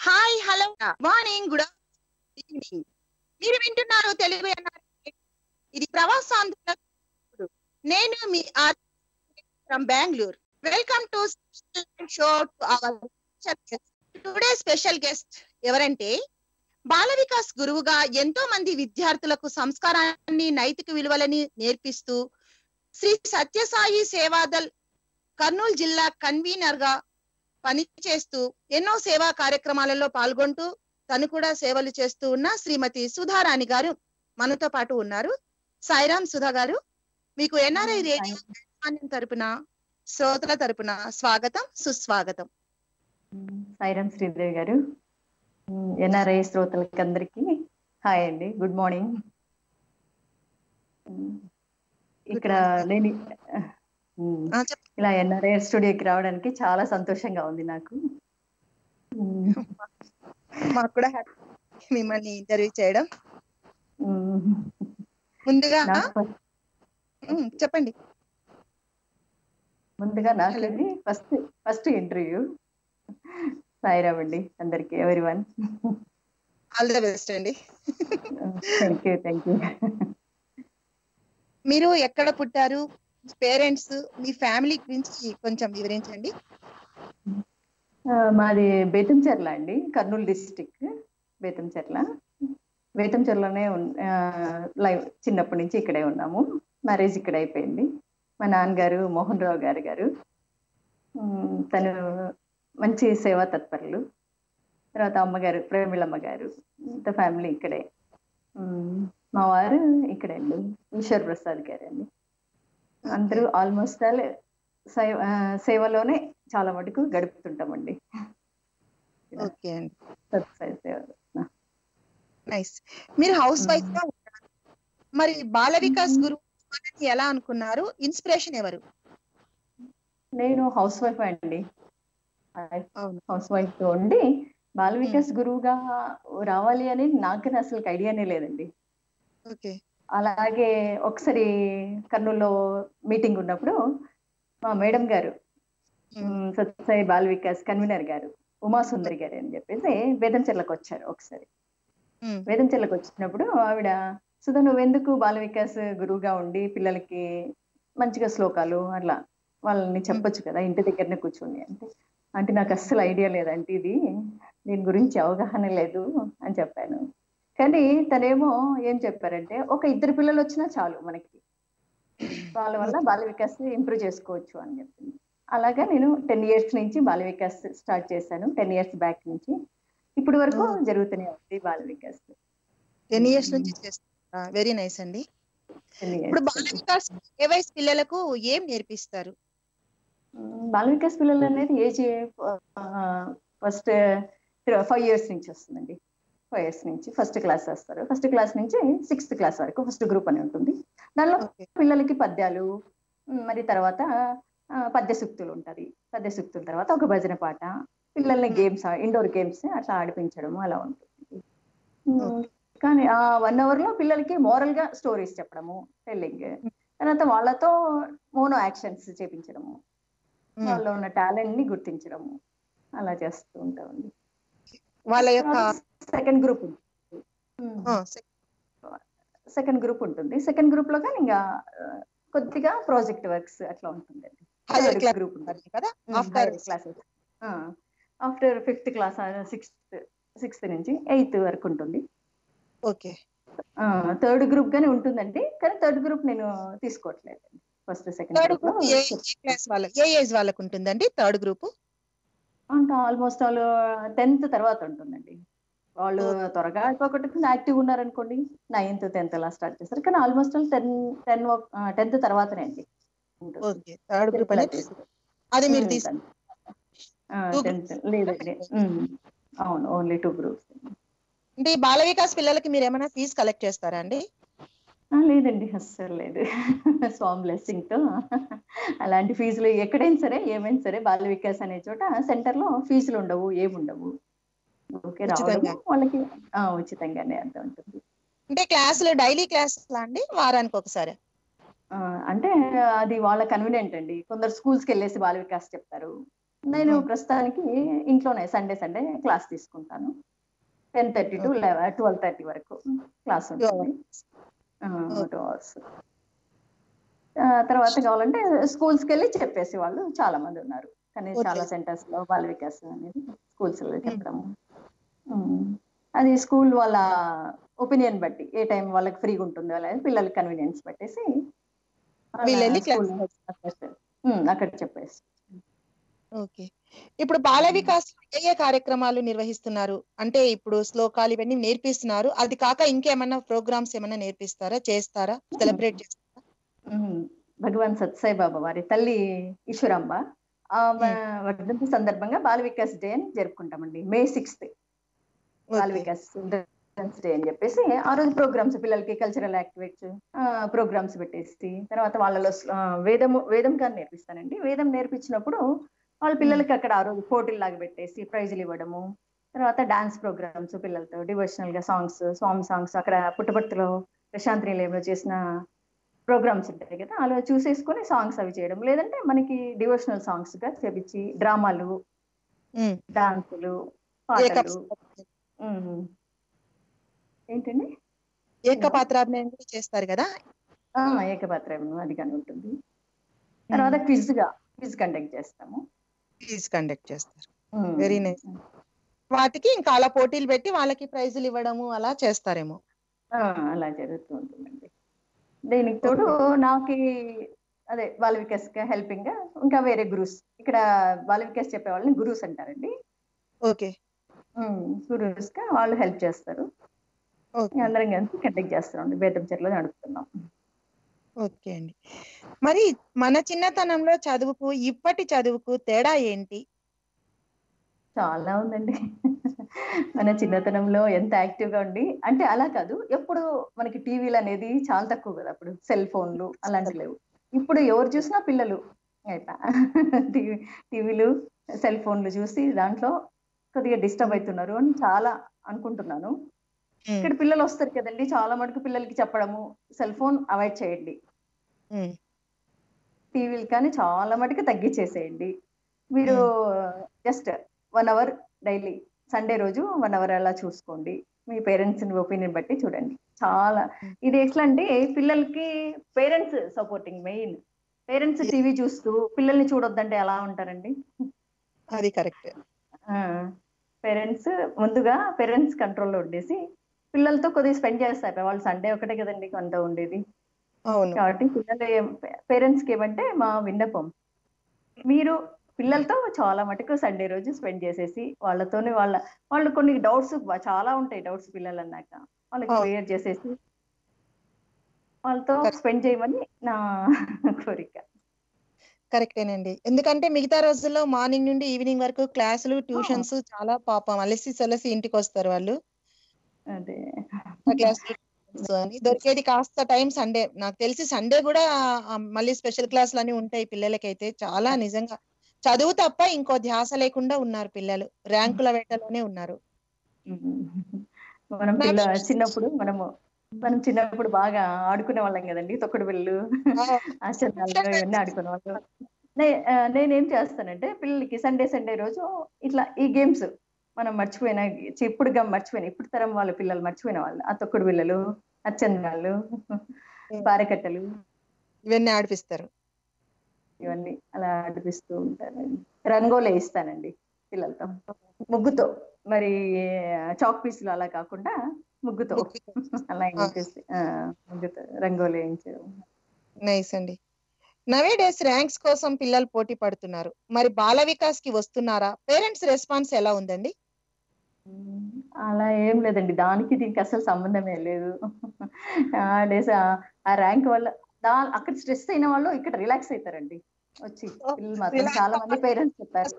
Hi hello morning good evening మీరు వింటున్నారు తెలుగు ఇది ప్రవాస నేను మీ from Bengaluru welcome to show to our today special guest ఎవరంటే బాల వికాస్ గురువుగా ఎంతో మంది విద్యార్థులకు సంస్కారాన్ని నైతిక విలువలని నేర్పిస్తూ శ్రీ సత్యసాయి సేవాదల్ కర్నూలు జిల్లా కన్వీనర్గా పనిచేస్తూ ఎన్నో సేవా కార్యక్రమాలలో పాల్గొంటూ తను కూడా సేవలు చేస్తూ ఉన్న శ్రీమతి సుధారాణి గారు మనతో పాటు ఉన్నారు. సాయిరామ్ సుధా గారు మీకు ఎన్ఆర్ఐ రేడియో తరపున శ్రోతల తరపున స్వాగతం సుస్వాగతం. సాయిరామ్ శ్రీదేవి గారు. ఎన్ఆర్ఐ శ్రోతలకి అందరికి హాయ్ అండి గుడ్ మార్నింగ్. ఇక్కడ లేని ఇలా ఎన్ఆర్ఐ స్టూడియోకి రావడానికి చాలా సంతోషంగా ఉంది నాకు. మాకు కూడా happy మిమ్మల్ని ఇంటర్వ్యూ చేయడం. ముందుగా చెప్పండి. ముందుగా నాకు ఫస్ట్ ఫస్ట్ ఇంటర్వ్యూ. సాయిరామ్ అండి అందరికి ఎవరి వన్ ఆల్ ద బెస్ట్ అండి. థ్యాంక్ యూ థ్యాంక్ యూ మీరు ఎక్కడ పుట్టారు? పేరెంట్స్ మీ ఫ్యామిలీ గురించి కొంచెం వివరించండి. మాది బేతంచెర్ల అండి కర్నూలు డిస్టిక్ బేతంచెర్ల. బేతంచెర్లనే లైవ్ చిన్నప్పటి నుంచి ఇక్కడే ఉన్నాము. మ్యారేజ్ ఇక్కడ అయిపోయింది. మా నాన్నగారు మోహన్ రావు గారు గారు. తను మంచి సేవా తత్పరులు. తర్వాత అమ్మగారు ప్రేమిళమ్మ గారు. ఇంత ఫ్యామిలీ ఇక్కడే. మా వారు ఇక్కడే అండి. ఈశ్వర్ ప్రసాద్ గారు అండి అందరూ ఆల్మోస్ట్ ఆల్ సేవలోనే చాలా మటుకు గడుపుతుంటామండి. ఓకే అండి. సత్సాయి నైస్. మీరు హౌస్ వైఫ్గా ఉన్నారు మరి బాల వికాస్ గురువు అవ్వాలని ఎలా అనుకున్నారు? ఇన్స్పిరేషన్ ఎవరు? నేను హౌస్ వైఫ్ అండి. హౌస్ వైఫ్తో ఉండి బాల వికాస్ గురువుగా రావాలి అని నాకు అసలు ఐడియానే లేదండి. ఓకే. అలాగే ఒకసారి కర్నూలులో మీటింగ్ ఉన్నప్పుడు మా మేడం గారు సత్యసాయి బాల వికాస్ కన్వీనర్ గారు ఉమా సుందరి గారు అని చెప్పేసి వేదంచెర్లకు వచ్చారు ఒకసారి. వేదంచెర్లకు వచ్చినప్పుడు ఆవిడ సుధా నువ్వెందుకు బాల వికాస్ గురువుగా ఉండి పిల్లలకి మంచిగా శ్లోకాలు అట్లా వాళ్ళని చెప్పొచ్చు కదా ఇంటి దగ్గరనే కూర్చొని అంటే. అంటే నాకు అస్సలు ఐడియా లేదంటే ఇది. దీని గురించి అవగాహన లేదు అని చెప్పాను. కానీ తనేమో ఏం చెప్పారంటే ఒక ఇద్దరు పిల్లలు వచ్చినా చాలు మనకి. వాళ్ళ వల్ల బాల వికాస్ ఇంప్రూవ్ చేసుకోవచ్చు అని చెప్పింది. అలాగా నేను టెన్ ఇయర్స్ నుంచి బాల వికాస్ స్టార్ట్ చేశాను టెన్ ఇయర్స్ బ్యాక్ నుంచి. ఇప్పటి వరకు. జరుగుతూనే ఉంది బాల వికాస్. టెన్ ఇయర్స్ నుంచి వెరీ నైస్ అండి. 10 years. ఇప్పుడు బాల వికాస్ ఏ వయసు పిల్లలకు ఏం నేర్పిస్తారు. బాల వికాస్ పిల్లలు అనేది ఏజ్ ఫస్ట్ ఫైవ్ ఇయర్స్ నుంచి వస్తుందండి. ఫైవ్ ఇయర్స్ నుంచి ఫస్ట్ క్లాస్ వస్తారు. ఫస్ట్ క్లాస్ నుంచి సిక్స్త్ క్లాస్ వరకు ఫస్ట్ గ్రూప్ అని ఉంటుంది. దానిలో పిల్లలకి పద్యాలు మరి తర్వాత పద్య సూక్తులు ఉంటది. పద్య సూక్తుల తర్వాత ఒక భజన పాట పిల్లల్ని గేమ్స్ ఇండోర్ గేమ్స్ అట్లా ఆడిపించడం అలా ఉంటుంది. కానీ ఆ వన్ అవర్లో పిల్లలకి మోరల్గా స్టోరీస్ చెప్పడము టెల్లింగ్. తర్వాత వాళ్ళతో మోనో యాక్షన్స్ చేపించడము. వాళ్ళలో ఉన్న టాలెంట్ని గుర్తించడము. అలా చేస్తూ ఉంటామండి. వాళ్ళ యొక్క సెకండ్ గ్రూప్ సెకండ్ గ్రూప్ ఉంటుంది. సెకండ్ గ్రూప్లో కానీ ఇంకా కొద్దిగా ప్రాజెక్ట్ వర్క్స్ అట్లా ఉంటుందండి class గ్రూప్ ఉంటుంది కదా? After classes after fifth class sixth sixth నుంచి ఎయిత్ వరకు ఉంటుంది. ఓకే థర్డ్ గ్రూప్ గానే ఉంటుందండి కానీ థర్డ్ గ్రూప్ నేను తీసుకోవట్లేదు. ఫస్ట్ సెకండ్ ఏ ఏజ్ వాళ్ళకు ఉంటుందండి థర్డ్ గ్రూప్ అంటే ఆల్మోస్ట్ వాళ్ళు టెన్త్ తర్వాత ఉంటుందండి. వాళ్ళు. త్వరగా అయిపోకుండా యాక్టివ్ ఉన్నారనుకోండి నైన్త్ టెన్త్ అలా స్టార్ట్ చేస్తారు. కానీ ఆల్మోస్ట్ వాళ్ళు టెన్ టెన్ టెన్త్ తర్వాతనే అండి. అది మీరు లేదండి. అవును ఓన్లీ టూ గ్రూప్స్. అంటే బాల వికాస్ పిల్లలకి మీరు ఏమైనా ఫీజు కలెక్ట్ చేస్తారా అండి? లేదండి అస్సలు లేదు. స్వామి బ్లెస్సింగ్తో. అలాంటి ఫీజులు ఎక్కడైనా సరే ఏమైనా సరే బాల వికాస్ అనే చోట సెంటర్లో ఫీజులు ఉండవు ఏముండవు. ఓకే రావడం. వాళ్ళకి ఉచితంగానే అంత ఉంటుంది అంటే క్లాసులు డైలీ క్లాసులా అండి? వారానికి ఒకసారి? అంటే అది వాళ్ళ కన్వీనియంట్ అండి. కొందరు స్కూల్స్కి వెళ్ళేసి బాల వికాస్ చెప్తారు. నేను. ప్రస్తుతానికి ఇంట్లోనే సండే సండే క్లాస్ తీసుకుంటాను. Ten thirty to eleven twelve thirty వరకు క్లాస్ ఉంటుంది. టూ అవర్స్ తర్వాత కావాలంటే స్కూల్స్ వెళ్ళి చెప్పేసి వాళ్ళు చాలా మంది ఉన్నారు. కానీ. చాలా సెంటర్స్లో బాల వికాస్ అనేది స్కూల్స్లో చెప్పడము. అది స్కూల్ వాళ్ళ ఒపీనియన్ బట్టి ఏ టైం వాళ్ళకి ఫ్రీగా ఉంటుందో అనేది పిల్లలకి కన్వీనియన్స్ పెట్టేసి అక్కడ చెప్పేసి ఓకే. ఇప్పుడు బాల వికాస్ ఏ ఏ కార్యక్రమాలు నిర్వహిస్తున్నారు. అంటే ఇప్పుడు శ్లోకాలు ఇవన్నీ నేర్పిస్తున్నారు. అది కాక ఇంకేమన్నా ప్రోగ్రామ్స్ ఏమన్నా నేర్పిస్తారా? చేస్తారా? సెలబ్రేట్ చేస్తారా? భగవాన్ సత్సాయి బాబా వారి తల్లి ఈశ్వరాంబ. వర్ధంతి సందర్భంగా బాల వికాస్ డే అని జరుపుకుంటామండి. May sixth. Bala. Vikas day అని చెప్పేసి ఆ రోజు ప్రోగ్రామ్స్ పిల్లలకి కల్చరల్ యాక్టివిటీస్ ప్రోగ్రామ్స్ పెట్టేసి తర్వాత వాళ్ళలో వేదము వేదం గారు నేర్పిస్తానండి వేదం నేర్పించినప్పుడు వాళ్ళ పిల్లలకి అక్కడ ఆ రోజు పోటీలు లాగా పెట్టేసి ప్రైజులు ఇవ్వడము తర్వాత డాన్స్ ప్రోగ్రామ్స్ పిల్లలతో డివోషనల్గా సాంగ్స్ స్వామి సాంగ్స్ అక్కడ పుట్టపర్తిలో ప్రశాంత్ నిలయంలో చేసిన ప్రోగ్రామ్స్ ఉంటాయి కదా అలా చూసేసుకొని సాంగ్స్ అవి చేయడం. లేదంటే మనకి డివోషనల్ సాంగ్స్గా చేపించి డ్రామాలు. డాన్సులు పాటలు. ఏంటండి? ఏకపాత్రాభినయం చేస్తారు కదా? ఆ, ఏకపాత్రం అది కానీ ఉంటుంది. తర్వాత క్విజ్గా క్విజ్ కండక్ట్ చేస్తాము. ప్లీజ్ కండక్ట్ చేస్తారు. ఉమ్. Very nice. వాటికి ఇంకా అలా పోటీలు పెట్టి వాళ్ళకి ప్రైజులు ఇవ్వడము అలా చేస్తారేమో. అలా జరుగుతూ ఉంటుందండి. దీనికి తోడు నాకు అదే బాల వికాస్ హెల్పింగ్గా ఇంకా వేరే గురుస్ ఇక్కడ బాల వికాస్ చెప్పే వాళ్ళని గురుస్ అంటారండి. ఓకే. గురుస్గా వాళ్ళు హెల్ప్ చేస్తారు. ఓకే. అందరం కలిసి కండక్ట్ చేస్తున్నాం వేదం చెట్లు నడుపుతున్నాం. ఓకే అండి. మరి మన చిన్నతనంలో చదువుకు ఇప్పటి చదువుకు తేడా ఏంటి? చాలా ఉందండి. మన చిన్నతనంలో ఎంత యాక్టివ్గా ఉండి అంటే అలా కాదు. ఎప్పుడు మనకి టీవీలు అనేది చాలా తక్కువ కదా అప్పుడు. సెల్ ఫోన్లు అలాంటివి లేవు. ఇప్పుడు ఎవరు చూసినా పిల్లలు. అయిపా. టీవీ టీవీలు సెల్ ఫోన్లు చూసి దాంట్లో కొద్దిగా డిస్టర్బ్ అవుతున్నారు అని చాలా అనుకుంటున్నాను. ఇక్కడ పిల్లలు వస్తారు కదండి. చాలా మటుకు పిల్లలకి చెప్పడము. సెల్ ఫోన్ అవాయిడ్ చేయండి. ఉమ్, టీవీలు కానీ చాలా మటుకు తగ్గించేసేయండి. మీరు just one hour daily Sunday రోజు వన్ అవర్ అలా చూసుకోండి. మీ పేరెంట్స్ ఒపీనియన్ బట్టి చూడండి. చాలా. ఇది ఎట్లా అంటే పిల్లలకి parents supporting main. Parents. TV చూస్తూ పిల్లల్ని చూడొద్దంటే ఎలా ఉంటారండి? అది కరెక్ట్. పేరెంట్స్ ముందుగా పేరెంట్స్ కంట్రోల్లో ఉండేసి పిల్లలతో కొద్దిగా స్పెండ్ చేస్తారు. వాళ్ళు సండే ఒకటే కదండి కొంత ఉండేది. అవును. కాబట్టి పిల్లలు పేరెంట్స్కి ఏమంటే మా విన్నపం. మీరు పిల్లలతో చాలా మటుకు సండే రోజు స్పెండ్ చేసేసి వాళ్ళతోనే వాళ్ళ వాళ్ళు కొన్ని డౌట్స్ చాలా ఉంటాయి డౌట్స్ పిల్లలు అన్నాక వాళ్ళకి. క్లియర్ చేసేసి వాళ్ళతో. స్పెండ్ చేయమని నా కోరిక. కరెక్టేనండి. ఎందుకంటే మిగతా రోజుల్లో మార్నింగ్ నుండి ఈవినింగ్ వరకు క్లాసులు ట్యూషన్స్ చాలా పాపం అలసి సొలసి ఇంటికి వస్తారు వాళ్ళు. అదే. క్లాసులు అని దొరికేది కాస్త టైం సండే. నాకు తెలిసి సండే కూడా మళ్ళీ స్పెషల్ క్లాసులు అని ఉంటాయి పిల్లలకైతే. చాలా నిజంగా చదువు తప్ప ఇంకో ధ్యాస లేకుండా ఉన్నారు పిల్లలు. ర్యాంకుల వేటలోనే ఉన్నారు. మనం పిల్ల చిన్నప్పుడు మనము మనం చిన్నప్పుడు బాగా ఆడుకునే వాళ్ళం కదండి తొక్కుడు ఆచరణాలు ఇవన్నీ ఆడుకునే వాళ్ళం. నేనేం చేస్తానంటే పిల్లలకి సండే సండే రోజు ఇట్లా ఈ గేమ్స్ మనం మర్చిపోయిన ఇప్పుడు మర్చిపోయిన ఇప్పుడు తరం వాళ్ళ పిల్లలు మర్చిపోయిన వాళ్ళు ఆ తొక్కుడు బిళ్ళలు అచ్చందాలు పారకట్టలు. ఇవన్నీ ఆడిపిస్తారు. ఇవన్నీ అలా ఆడిపిస్తూ ఉంటానండి రంగోలే ఇస్తానండి పిల్లలతో. ముగ్గుతో. మరి చాక్ పీసులు అలా కాకుండా ముగ్గుతో. అలా ముగ్గుతో రంగోలీ వేయించడం. నైస్ అండి. నవే డేస్ ర్యాంక్స్ కోసం పిల్లలు పోటీ పడుతున్నారు. మరి బాల వికాస్కి వస్తున్నారా? పేరెంట్స్ రెస్పాన్స్ ఎలా ఉందండి? అలా ఏం లేదండి. దానికి దీనికి అసలు సంబంధమే లేదు. ఆ డేస్ ఆ ర్యాంక్ వల్ల దా అక్కడ స్ట్రెస్ అయిన వాళ్ళు ఇక్కడ రిలాక్స్ అవుతారండి వచ్చి పిల్లలు మాత్రం చాలా మంది పేరెంట్స్ చెప్పారు.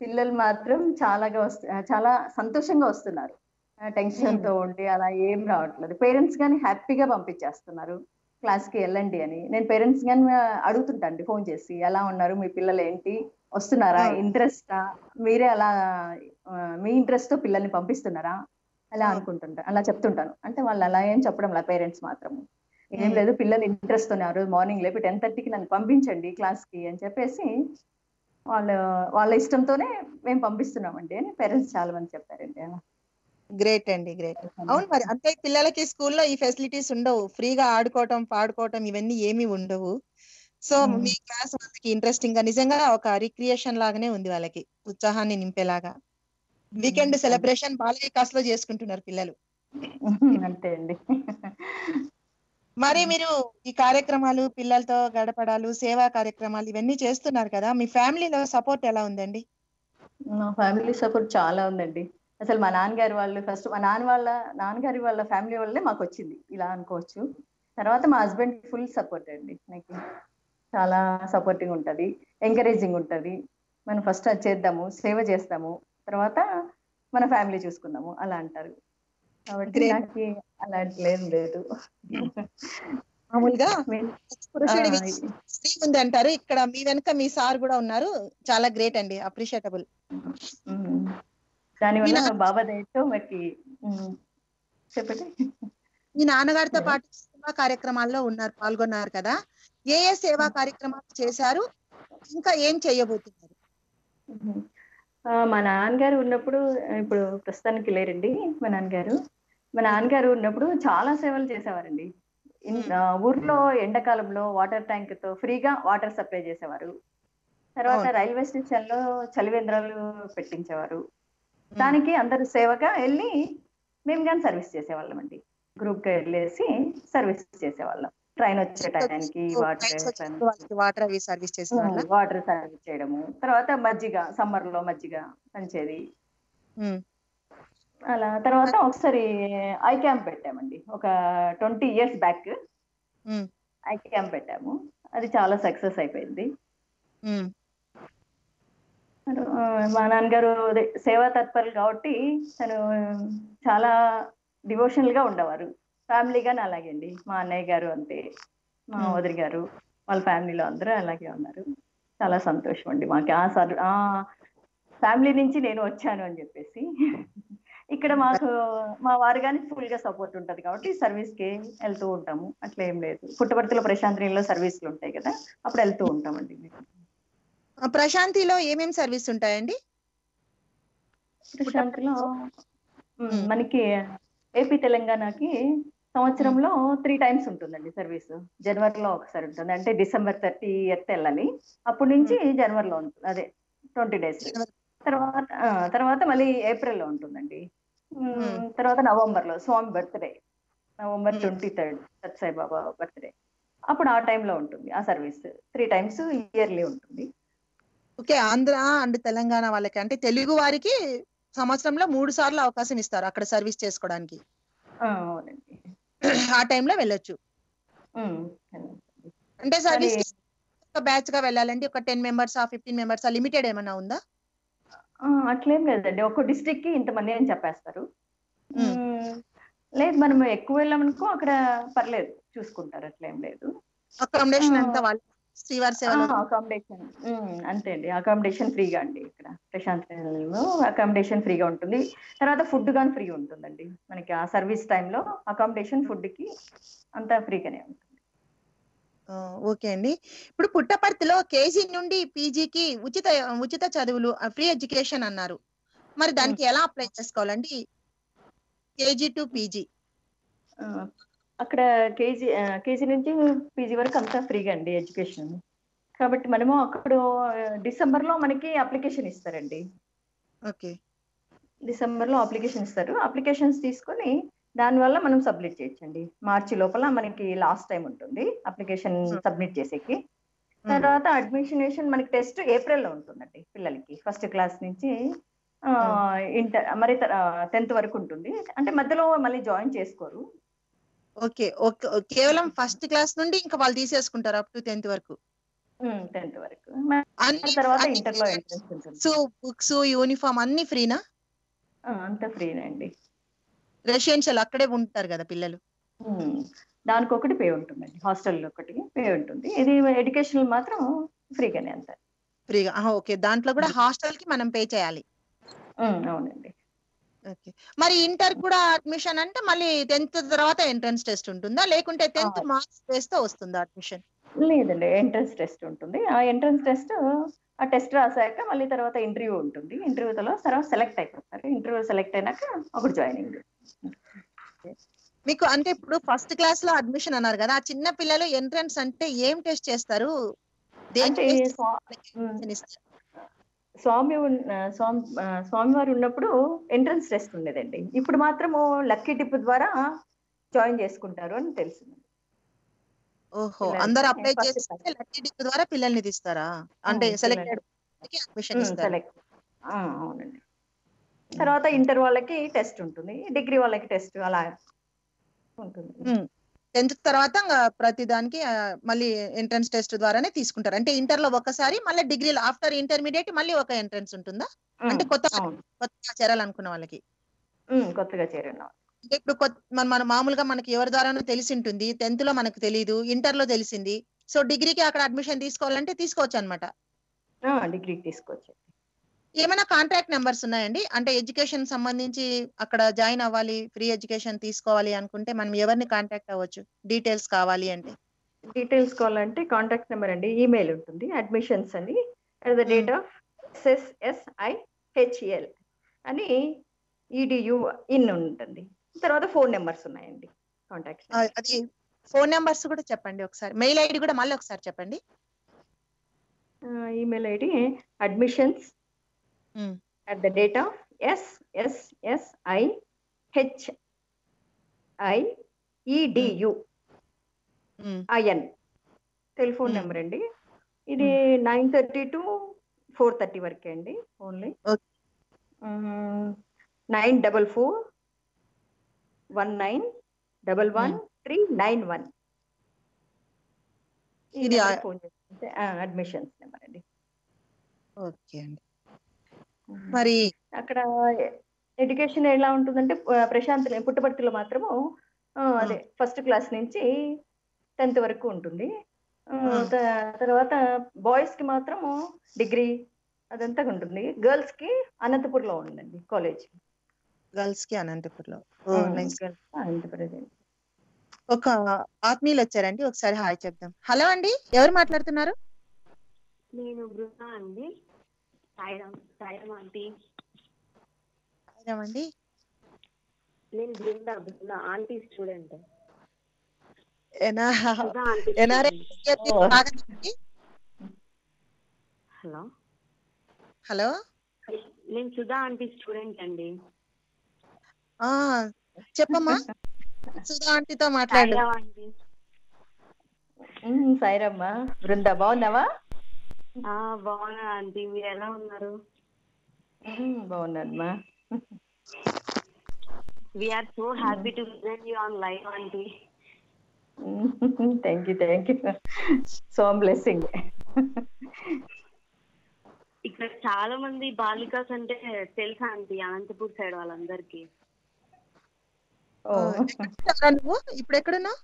పిల్లలు మాత్రం చాలాగా వస్తు చాలా సంతోషంగా వస్తున్నారు. టెన్షన్. తో ఉండి అలా ఏం రావట్లేదు. పేరెంట్స్ కానీ హ్యాపీగా పంపించేస్తున్నారు. క్లాస్కి వెళ్ళండి అని. నేను పేరెంట్స్ కానీ అడుగుతుంటాండి ఫోన్ చేసి ఎలా ఉన్నారు? మీ పిల్లలు ఏంటి వస్తున్నారా. ఇంట్రెస్ట్? మీరే అలా మీ ఇంట్రెస్ట్తో పిల్లల్ని పంపిస్తున్నారా? అలా. అనుకుంటుంటా అలా చెప్తుంటాను. అంటే వాళ్ళు అలా ఏం చెప్పడం లా పేరెంట్స్ మాత్రం. ఏం. లేదు పిల్లలు ఇంట్రెస్ట్ రోజు మార్నింగ్ లేపి టెన్ థర్టీకి నన్ను పంపించండి క్లాస్కి అని చెప్పేసి వాళ్ళ వాళ్ళ ఇష్టంతోనే మేము పంపిస్తున్నామండి అని పేరెంట్స్ చాలా మంది చెప్పారండి అలా. గ్రేట్ అండి గ్రేట్ అవును. మరి అంతే పిల్లలకి స్కూల్లో ఈ ఫెసిలిటీస్ ఉండవు. ఫ్రీగా ఆడుకోవటం పాడుకోవటం ఇవన్నీ ఏమీ ఉండవు. సో. మీ క్లాస్ వాళ్ళకి ఇంట్రెస్టింగ్గా నిజంగా ఒక రిక్రియేషన్ లాగానే ఉంది వాళ్ళకి ఉత్సాహాన్ని నింపేలాగా. వీకెండ్. సెలబ్రేషన్ బాల వికాస్లో చేసుకుంటున్నారు పిల్లలు. అంతే అండి. మరి మీరు ఈ కార్యక్రమాలు పిల్లలతో గడపడాలు సేవా కార్యక్రమాలు ఇవన్నీ చేస్తున్నారు కదా మీ ఫ్యామిలీలో సపోర్ట్ ఎలా ఉందండి? ఫ్యామిలీ సపోర్ట్ చాలా ఉందండి. అసలు మా నాన్నగారి వాళ్ళు ఫస్ట్ మా నాన్న వాళ్ళ నాన్నగారి వాళ్ళ ఫ్యామిలీ వాళ్ళే మాకు వచ్చింది. ఇలా అనుకోవచ్చు. తర్వాత మా హస్బెండ్ ఫుల్ సపోర్ట్ అండి. నాకు చాలా సపోర్టింగ్ ఉంటది. ఎంకరేజింగ్ ఉంటది. మనం ఫస్ట్ అది చేద్దాము సేవ చేస్తాము. తర్వాత మన ఫ్యామిలీ చూసుకుందాము. అలా అంటారు. కాబట్టి. నాకు అలాంటి లేదు లేదు. మామూలుగా స్త్రీ ఉంది అంటారు. ఇక్కడ మీ వెనుక మీ సార్ కూడా ఉన్నారు. చాలా గ్రేట్ అండి. అప్రిషియేటబుల్. దానివల్ల బాబా దయతో మనకి చెప్పండి. మీ నాన్నగారితో. పాటు సేవా కార్యక్రమాల్లో ఉన్నారు పాల్గొన్నారు కదా? ఏ ఏ సేవా కార్యక్రమాలు చేశారు? ఇంకా ఏం చేయబోతున్నారు. ఆ, మా నాన్నగారు ఉన్నప్పుడు ఇప్పుడు ప్రస్తుతానికి లేరండి మా నాన్నగారు. మా నాన్నగారు ఉన్నప్పుడు చాలా సేవలు చేసేవారండి. ఆ, ఊర్లో ఎండాకాలంలో వాటర్ ట్యాంక్తో ఫ్రీగా వాటర్ సప్లై చేసేవారు. తర్వాత. రైల్వే స్టేషన్లో చలివేంద్రాలు పెట్టించేవారు. దానికి అందరు సేవగా వెళ్ళి మేము కానీ సర్వీస్ చేసేవాళ్ళం అండి గ్రూప్గా వెళ్ళేసి సర్వీస్ చేసేవాళ్ళం. ట్రైన్ వచ్చే టైంకి వాటర్ వాటర్ అవి సర్వీస్ వాటర్ సర్వీస్ చేయడము. తర్వాత మజ్జిగ సమ్మర్లో మజ్జిగ పంచేది. అలా తర్వాత ఒకసారి ఐ క్యాంప్ పెట్టామండి. ఒక twenty years back. Eye camp పెట్టాము. అది చాలా సక్సెస్ అయిపోయింది. మా నాన్నగారు సేవా తత్పరులు కాబట్టి తను చాలా డివోషనల్గా ఉండేవారు. ఫ్యామిలీ గాని అలాగే అండి. మా అన్నయ్య గారు అంతే. మా. వదిలి గారు వాళ్ళ ఫ్యామిలీలో అందరూ అలాగే ఉన్నారు. చాలా సంతోషం అండి మాకు. ఆ సర్ ఆ ఫ్యామిలీ నుంచి నేను వచ్చాను అని చెప్పేసి. ఇక్కడ మాకు మా వారు కానీ ఫుల్గా సపోర్ట్ ఉంటది కాబట్టి సర్వీస్కి వెళ్తూ ఉంటాము. అట్లా ఏం లేదు. పుట్టపర్తిలో ప్రశాంతిలో సర్వీసులు ఉంటాయి కదా అప్పుడు వెళ్తూ ఉంటామండి మేము. ప్రశాంతిలో ఏమేం సర్వీస్ ఉంటాయండి? ప్రశాంతిలో. మనకి ఏపీ తెలంగాణకి సంవత్సరంలో త్రీ టైమ్స్ ఉంటుందండి సర్వీస్. జనవరిలో ఒకసారి ఉంటుంది. అంటే డిసెంబర్ థర్టీ ఎత్ వెళ్ళాలి. అప్పటి నుంచి జనవరిలో ఉంటుంది. అదే ట్వంటీ డేస్. తర్వాత తర్వాత మళ్ళీ ఏప్రిల్లో ఉంటుందండి. తర్వాత నవంబర్లో Swami birthday. November. Twenty third Sathya Sai Baba birthday. అప్పుడు ఆ టైంలో ఉంటుంది ఆ సర్వీస్. త్రీ టైమ్స్ ఇయర్లీ ఉంటుంది. ఓకే. ఆంధ్ర అండ్ తెలంగాణ వాళ్ళకి. అంటే తెలుగు వారికి సంవత్సరంలో మూడు సార్లు అవకాశం ఇస్తారు అక్కడ సర్వీస్ చేసుకోవడానికి. ఆ, టైంలో వెళ్ళొచ్చు. అంటే సర్వీస్ ఒక బ్యాచ్గా వెళ్ళాలంటే ఒక టెన్ మెంబర్స్ ఆ ఫిఫ్టీన్ మెంబర్స్ ఆ లిమిటెడ్ ఏమైనా ఉందా? అట్లేం లేదండి. ఒక్కో డిస్ట్రిక్ట్కి ఇంతమంది అని చెప్పేస్తారు. లేదు మనం ఎక్కువ వెళ్ళామనుకో అక్కడ పర్లేదు. చూసుకుంటారు అట్లేం లేదు. అకామిడేషన్. అంతా వాళ్ళు శ్రీవారి సేవలో అకామిడేషన్ అంతే అండి. అకామిడేషన్ ఫ్రీగా అండి ఇక్కడ. ప్రశాంత్ అకామిడేషన్ ఫ్రీగా ఉంటుంది. తర్వాత ఫుడ్ గాని ఫ్రీ ఉంటుందండి. మనకి ఆ సర్వీస్ టైంలో అకామిడేషన్ ఫుడ్కి అంతా ఫ్రీగానే ఉంటుంది. ఓకే అండి. ఇప్పుడు పుట్టపర్తిలో కేజీ నుండి పీజీకి ఉచిత ఉచిత చదువులు ఫ్రీ ఎడ్యుకేషన్ అన్నారు. మరి దానికి ఎలా అప్లై చేసుకోవాలండి? కేజీ టు పీజీ అక్కడ కేజీ కేజీ నుంచి పీజీ వరకు అంతా ఫ్రీగా అండి ఎడ్యుకేషన్. కాబట్టి మనము అక్కడ డిసెంబర్లో మనకి అప్లికేషన్ ఇస్తారండి. ఓకే. డిసెంబర్లో అప్లికేషన్ ఇస్తారు. అప్లికేషన్స్ తీసుకొని దానివల్ల మనం సబ్మిట్ చేయొచ్చండి. మార్చి లోపల మనకి లాస్ట్ టైం ఉంటుంది అప్లికేషన్. సబ్మిట్ చేసేకి. తర్వాత అడ్మిషన్ మనకి టెస్ట్ ఏప్రిల్లో ఉంటుందండి పిల్లలకి. ఫస్ట్ క్లాస్ నుంచి ఇంటర్ మరి టెన్త్ వరకు ఉంటుంది. అంటే మధ్యలో మళ్ళీ జాయిన్ చేసుకోరు. ఓకే ఓకే కేవలం ఫస్ట్ క్లాస్ నుండి ఇంకా వాళ్ళు తీసేసుకుంటారు అప్ టు టెన్త్ వరకు. టెన్త్ వరకు. తర్వాత అన్ని ఇంటర్లో ఎంట్రన్స్ ఉంటుంది బుక్స్ బుక్స్ యూనిఫామ్ అన్ని ఫ్రీనా? అంతా ఫ్రీనే అండి రెసిడెన్షియల్ అక్కడే ఉంటారు కదా పిల్లలు? దానికి ఒకటి పే ఉంటుందండి. హాస్టల్ ఒకటి పే ఉంటుంది. ఇది ఎడ్యుకేషనల్ మాత్రం ఫ్రీగానే అంత. ఫ్రీగా ఓకే. దాంట్లో కూడా హాస్టల్కి మనం పే చేయాలి. అవునండి. మరి ఇంటర్ కూడా అడ్మిషన్ అంటే మళ్ళీ టెన్త్ తర్వాత ఎంట్రన్స్ టెస్ట్ ఉంటుందా? లేకుంటే టెన్త్. మార్క్స్ వేస్తే వస్తుందా అడ్మిషన్ లేదండి ఎంట్రన్స్ టెస్ట్ ఉంటుంది. ఆ ఎంట్రన్స్ టెస్ట్ ఆ టెస్ట్ రాసాక మళ్ళీ తర్వాత ఇంటర్వ్యూ ఉంటుంది. ఇంటర్వ్యూలో తర్వాత సెలెక్ట్ అయిపోతారు. ఇంటర్వ్యూ సెలెక్ట్ అయినాక అప్పుడు జాయినింగ్ మీకు అంటే ఇప్పుడు ఫస్ట్ క్లాస్లో అడ్మిషన్ అన్నారు కదా ఆ చిన్న పిల్లలు ఎంట్రన్స్ అంటే ఏం టెస్ట్ చేస్తారు? దేని స్వామి స్వామి స్వామివారు ఉన్నప్పుడు ఎంట్రన్స్ టెస్ట్ ఉండేదండి. ఇప్పుడు మాత్రము లక్కీ టిప్ ద్వారా జాయిన్ చేసుకుంటారు అని తెలిసింది. ఓహో అందరు అప్లై చేస్తే లక్కీ డిప్ ద్వారా పిల్లల్ని తీస్తారా? అంటే సెలెక్టెడ్ అడ్మిషన్ ఇస్తారు. అవునండి. తర్వాత ఇంటర్ వాళ్ళకి టెస్ట్ ఉంటుంది డిగ్రీ వాళ్ళకి టెస్ట్ అలా ఉంటుంది. టెన్త్ తర్వాత ప్రతి దానికి మళ్ళీ ఎంట్రన్స్ టెస్ట్ ద్వారానే తీసుకుంటారు. అంటే ఇంటర్లో ఒకసారి మళ్ళీ డిగ్రీలో ఆఫ్టర్ ఇంటర్మీడియట్ మళ్ళీ ఒక ఎంట్రన్స్ ఉంటుందా. అంటే కొత్త కొత్తగా చేరాలనుకున్న వాళ్ళకి. కొత్తగా చేరిన. ఇప్పుడు మన మన మామూలుగా మనకి ఎవరి ద్వారానో తెలిసి ఉంటుంది టెన్త్లో మనకు తెలియదు ఇంటర్లో తెలిసింది. సో డిగ్రీకి అక్కడ అడ్మిషన్ తీసుకోవాలంటే తీసుకోవచ్చు అనమాట డిగ్రీకి తీసుకోవచ్చు. ఏమైనా కాంట్రాక్ట్ నెంబర్స్ ఉన్నాయండి? అంటే ఎడ్యుకేషన్ సంబంధించి అక్కడ జాయిన్ అవ్వాలి ఫ్రీ ఎడ్యుకేషన్ తీసుకోవాలి అనుకుంటే మనం ఎవరిని కాంటాక్ట్ అవ్వచ్చు? డీటెయిల్స్ కావాలి అంటే. డీటెయిల్స్ కావాలంటే కాంటాక్ట్ నెంబర్ అండి. ఈమెయిల్ ఉంటుంది. అడ్మిషన్స్ అని at the date of SSI HL అని ఈడియు ఇన్ ఉంటుంది. తర్వాత ఫోన్ నెంబర్స్ ఉన్నాయండి. కాంటాక్ట్స్ ఆ, అది ఫోన్ నెంబర్స్ కూడా చెప్పండి ఒకసారి. మెయిల్ ఐడి కూడా మళ్ళీ ఒకసారి చెప్పండి. Email ID admissions at the rate of SSSI HI EDU um, IN telephone Hmm. Number అండి. ఇది nine thirty to four thirty వరకే అండి only. Nine double four one nine double one three nine one ఇది phone చేస్తే admissions number అండి. Okay అండి. మరి అక్కడ ఎడ్యుకేషన్ ఎలా ఉంటుందంటే ప్రశాంత్ పుట్టపర్తిలో మాత్రము అదే ఫస్ట్ క్లాస్ నుంచి టెన్త్ వరకు ఉంటుంది. తర్వాత బాయ్స్కి మాత్రం డిగ్రీ అదంతా ఉంటుంది. గర్ల్స్కి అనంతపూర్లో ఉందండి కాలేజ్ గర్ల్స్కి అనంతపురం ఒక ఆత్మీయులు వచ్చారండి ఒకసారి హాయ్ చెప్దాం. హలో అండి ఎవరు మాట్లాడుతున్నారు? నేను బృందా అండి. సాయిరామ్ సాయిరామ్ ఆంటీ. అండి నేను Brinda Brinda aunty student. Hello. Hello. నేను సుధా ఆంటీ స్టూడెంట్ అండి. ఆ చెప్పమ్మా. సుధా ఆంటీతో మాట్లాడు. సాయిరామ్ ఆంటీ. సాయిరమ్మ. బృంద బాగున్నావా? బాగున్నా ఆంటీ. మీరు ఎలా ఉన్నారు? బాగున్నానమ్మా. We're so happy to vision you on live aunty. Thank you thank you so blessing ఇక్కడ చాలా మంది బాలికాస్ అంటే తెలుసా ఆంటీ? అనంతపూర్ సైడ్ వాళ్ళందరికీ. నువ్వు ఇప్పుడు ఎక్కడున్నావు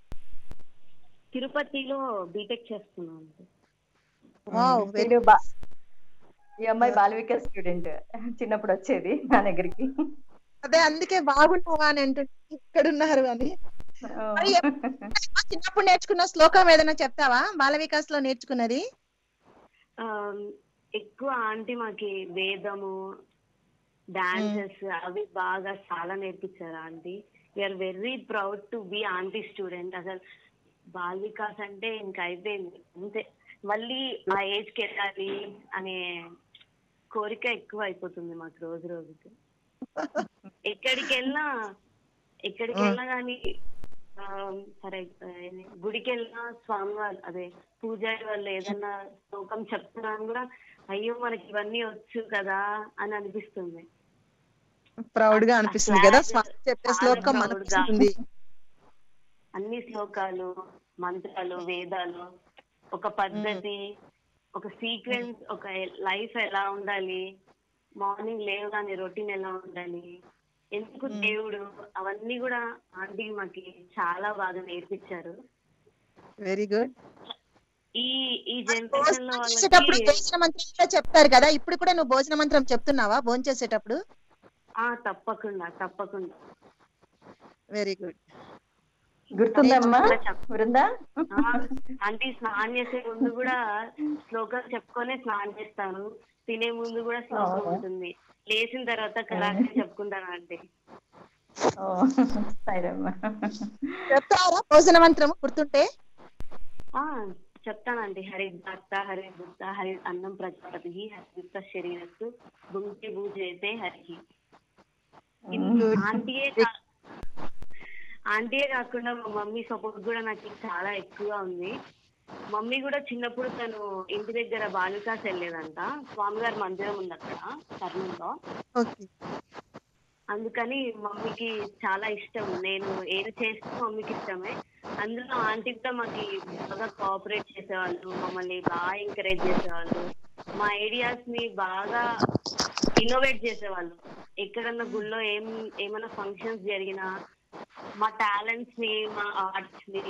తిరుపతిలో బీటెక్ చేస్తున్నాను వీడు ఈ అమ్మాయి బాలవిక స్టూడెంట్ చిన్నప్పుడు వచ్చేది నా దగ్గరికి. అదే అందుకే బాగున్నావా అని అంటుంటే ఎక్కడున్నారు అని. ఓ. మరి చిన్నప్పుడు నేర్చుకున్న శ్లోకం ఏదైనా చెప్తావా? బాల వికాస్లో నేర్చుకున్నది ఎక్కువ ఆంటీ మాకి వేదము డాన్సెస్ అవి బాగా చాలా నేర్పించారు aunty. We're very proud to be aunty student అసలు బాల్ వికాస్ అంటే ఇంకా అయిపోయింది. అంతే. మళ్ళీ ఆ ఏజ్కి వెళ్ళాలి అనే కోరిక ఎక్కువ అయిపోతుంది మాకు రోజు రోజుకి. ఎక్కడికి వెళ్ళినా ఎక్కడికి వెళ్ళినా కానీ సరే గుడికి వెళ్ళినా స్వామి వాళ్ళు అదే పూజారి వాళ్ళు ఏదన్నా శ్లోకం చెప్తున్నాను కూడా అయ్యో మనకి ఇవన్నీ వచ్చు కదా అని అనిపిస్తుంది. ప్రౌడ్గా అనిపిస్తుంది కదా స్వామి చెప్పే శ్లోకం అన్ని శ్లోకాలు మంత్రాలు వేదాలు ఒక పద్ధతి ఒక సీక్వెన్స్ ఒక లైఫ్ ఎలా ఉండాలి మార్నింగ్ లేవగానే రొటీన్ ఎలా ఉండాలి ఎందుకు. దేవుడు అవన్నీ కూడా ఆంటీ మాకి చాలా బాగా నేర్పించారు. వెరీ గుడ్ ఈ ఈ జనరేషన్లో భోజన మంత్రం చెప్తారు కదా ఇప్పుడు కూడా నువ్వు భోజన మంత్రం చెప్తున్నావా భోజనం చేసేటప్పుడు? ఆ తప్పకుండా తప్పకుండా. వెరీ గుడ్ గుర్తుందమ్మా బృందా ఆ, ఆంటీ స్నానం చేసే ముందు కూడా శ్లోకం చెప్పుకొనే స్నానం చేస్తాను. తినే ముందు కూడా శ్లోకం? ఉంటుంది. లేచిన తర్వాత కరాటే చెప్పుకుంటాను సరేమ్మా చెప్తారా భోజన మంత్రము గుర్తుంటే? ఆ చెప్తానండి హరి భక్త హరి భక్త హరి అన్నం ప్రజాపతి హరిత శరీరస్సు భుంకి భూజైతే హరికి. ఆంటీయే ఆంటీయే కాకుండా మా మమ్మీ సపోర్ట్ కూడా నాకు చాలా ఎక్కువగా ఉంది. మమ్మీ కూడా చిన్నప్పుడు తను ఇంటి దగ్గర బాలికాస్ వెళ్ళేదంట. స్వామివారి మందిరం ఉంది అక్కడ కర్నూలులో. అందుకని మమ్మీకి చాలా ఇష్టం. నేను ఏది చేస్తే మమ్మీకి ఇష్టమే. అందులో ఆంటీ కూడా మాకు బాగా కోఆపరేట్ చేసేవాళ్ళు. మమ్మల్ని బాగా ఎంకరేజ్ చేసేవాళ్ళు. మా ఐడియాస్ని బాగా ఇన్నోవేట్ చేసేవాళ్ళు. ఎక్కడన్నా గుళ్ళో ఏం ఏమైనా ఫంక్షన్స్ జరిగినా మా టాలెంట్స్ని మా ఆర్ట్స్ని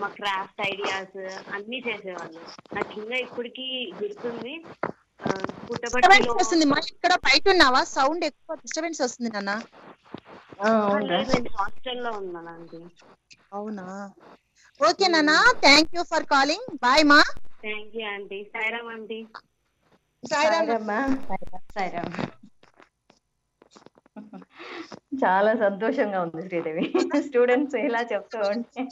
మా క్రాఫ్ట్ ఐడియాస్ అన్ని చేసేవాళ్ళు. నాకు ఇంకా ఇప్పటికీ గుర్తుంది పుట్టపర్తిలో వస్తుంది మా ఇక్కడ బయట ఉన్నావా? సౌండ్ ఎక్కువ డిస్టర్బెన్స్ వస్తుంది నాన్న. నేను హాస్టల్లో ఉన్నాను ఆంటీ అవునా? ఓకే నాన్న thank you for calling bye మా thank you aunty Sairam aunty Sairam Sairam చాలా సంతోషంగా ఉంది శ్రీదేవి. స్టూడెంట్స్ ఇలా చెప్తూ ఉంటే.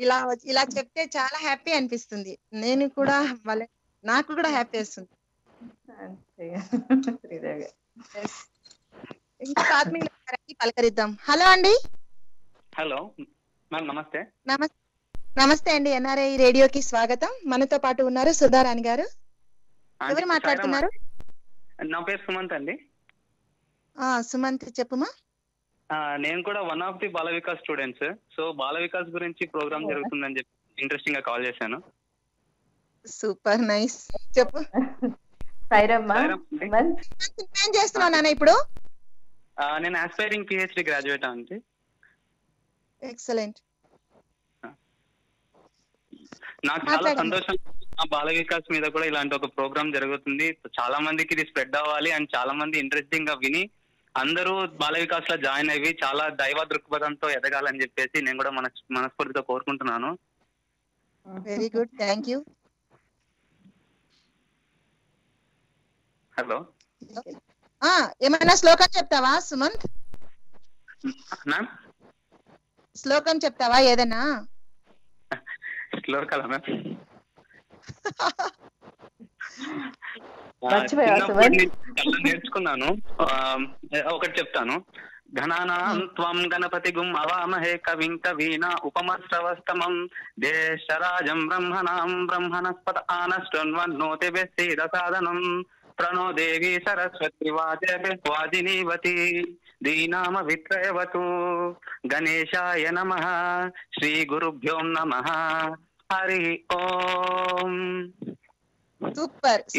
ఇలా ఇలా చెప్తే చాలా హ్యాపీ అనిపిస్తుంది. నేను కూడా వాళ్ళ నాకు కూడా హ్యాపీ వస్తుంది. శ్రీదేవి. పలకరిద్దాం. హలో అండి. హలో. మ్యామ్ నమస్తే. నమస్తే నమస్తే అండి ఎన్ఆర్ఐ రేడియోకి స్వాగతం. మనతో పాటు ఉన్నారు సుధారాణి గారు. ఎవరు మాట్లాడుతున్నారు. నా పేరు సుమంత్ అండి. ఆ సుమంత్ చెప్పుమా? ఆ, నేను కూడా one of the Bala Vikas students so Bala Vikas గురించి ప్రోగ్రామ్ జరుగుతుందని చెప్పి ఇంట్రెస్టింగ్గా కాల్ చేశాను. Super nice. చెప్పు. ఏం చేస్తున్నావు నాన్న ఇప్పుడు? ఆ, నేను ఆస్పైరింగ్ పిహెచ్డి గ్రాడ్యుయేట్ అండి. ఎక్సలెంట్ నాకు చాలా. సంతోషం. బాల వికాస్ మీద కూడా ఇలాంటి ఒక ప్రోగ్రామ్ జరుగుతుంది. చాలా మందికి ఇది స్ప్రెడ్ అవ్వాలి అండ్ చాలా మంది ఇంట్రెస్టింగ్గా విని అందరూ బాల వికాస్లో జాయిన్ అయ్యి చాలా దైవ దృక్పథంతో ఎదగాలని చెప్పేసి నేను కూడా మన మనస్ఫూర్తిగా కోరుకుంటున్నాను. Very good thank you hello ఏమైనా శ్లోకం చెప్తావా సుమంత్? శ్లోకం చెప్తావా ఏదైనా? శ్లోకాలా మ్యామ్ మర్చిపోయావా చిన్నప్పటి సుమన్? నుంచి చాలా నేర్చుకున్నాను. ఒకటి చెప్తాను. ఘనానాం త్వం గణపతి గుం అవామహే కవిం కవీన ఉపమశ్రవస్తమం దేశరాజం బ్రహ్మణాం బ్రహ్మణస్పత ఆనష్టన్వన్నోతి వెస్సీద సాధనం. ప్రణో దేవి సరస్వతి వాజే వాజినీవతి దీనామ విత్రయవతు గణేశాయ నమ. శ్రీ గురుభ్యో నమ. హరి ఓం. సూపర్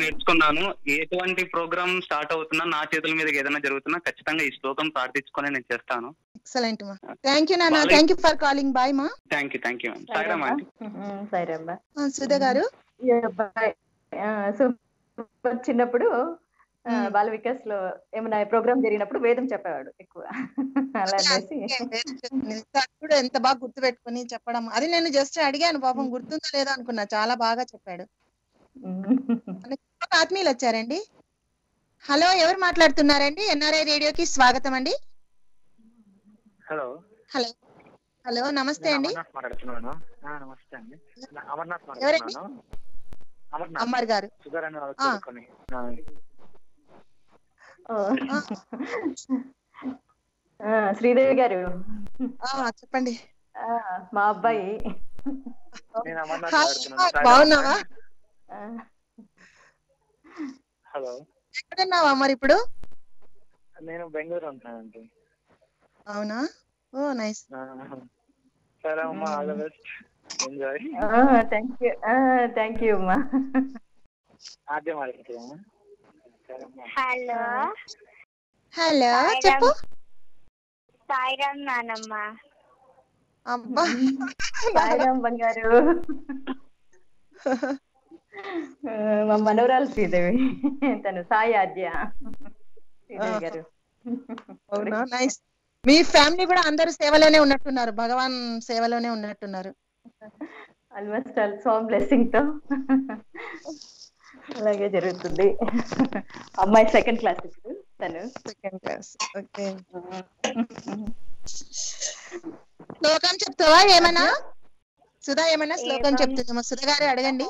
నేర్చుకున్నాను. ఎటువంటి ప్రోగ్రామ్ స్టార్ట్ అవుతున్నా నా చేతుల మీద ఏదైనా జరుగుతున్నా ఖచ్చితంగా ఈ శ్లోకం ప్రార్థించుకొని నేను చేస్తాను. ఎక్సలెంట్ మా థ్యాంక్ యూ నాన్న. Thank you for calling bye మా థ్యాంక్ యూ థ్యాంక్ యూ సాయిరమ్మా ఆ, సుధా గారు? చిన్నప్పుడు. బాల వికాస్లో ఏమైనా ప్రోగ్రామ్ జరిగినప్పుడు వేదం చెప్పేవాడు ఎక్కువ. అలా కూడా ఎంత బాగా గుర్తు పెట్టుకుని చెప్పడం. అది నేను జస్ట్ అడిగాను పాపం గుర్తుందో లేదో అనుకున్నా చాలా బాగా చెప్పాడు. ఆత్మీయులు వచ్చారండి. హలో ఎవరు మాట్లాడుతున్నారండి? ఎన్ఆర్ఐ రేడియోకి స్వాగతం అండి. హలో. హలో. హలో నమస్తే అండి. అమర్నాథ్ నమస్తే అండి. గారు షుగర్ అని వాళ్ళు ఆ. చదువుకొని ఆ, ఓ. ఆ, శ్రీదేవి గారు. ఆ, చెప్పండి. ఆ, మా అబ్బాయి. బాగున్నావా? హలో. ఎక్కడున్నావా మరి ఇప్పుడు? నేను బెంగళూరు ఉంటున్నానండి. అవునా? Oh nice. సరే అమ్మా ఆల్ ద బెస్ట్. ఎంజాయ్. ఆ, థ్యాంక్ యూ ఆ, థ్యాంక్ యూ ఆద్యం అమ్మా హలో. హలో. చెప్పు. సాయిరామ్ నానమ్మ. అబ్బా. సాయిరామ్ బంగారు. మా మనవరాలు శ్రీదేవి. తను సాయి ఆద్య. శ్రీదేవి గారు. అవునా? నైస్. మీ ఫ్యామిలీ కూడా అందరూ సేవలోనే ఉన్నట్టున్నారు. భగవాన్ సేవలోనే ఉన్నట్టున్నారు. ఆల్మోస్ట్ ఆల్ స్వామి బ్లెస్సింగ్తో అలాగే జరుగుతుంది అమ్మాయి సెకండ్ క్లాస్ ఇప్పుడు తను సెకండ్ క్లాస్ ఓకే శ్లోకం చెప్తావా ఏమన్నా సుధా ఏమన్నా శ్లోకం ఏమం- చెప్తుందేమో సుధా గారు అడగండి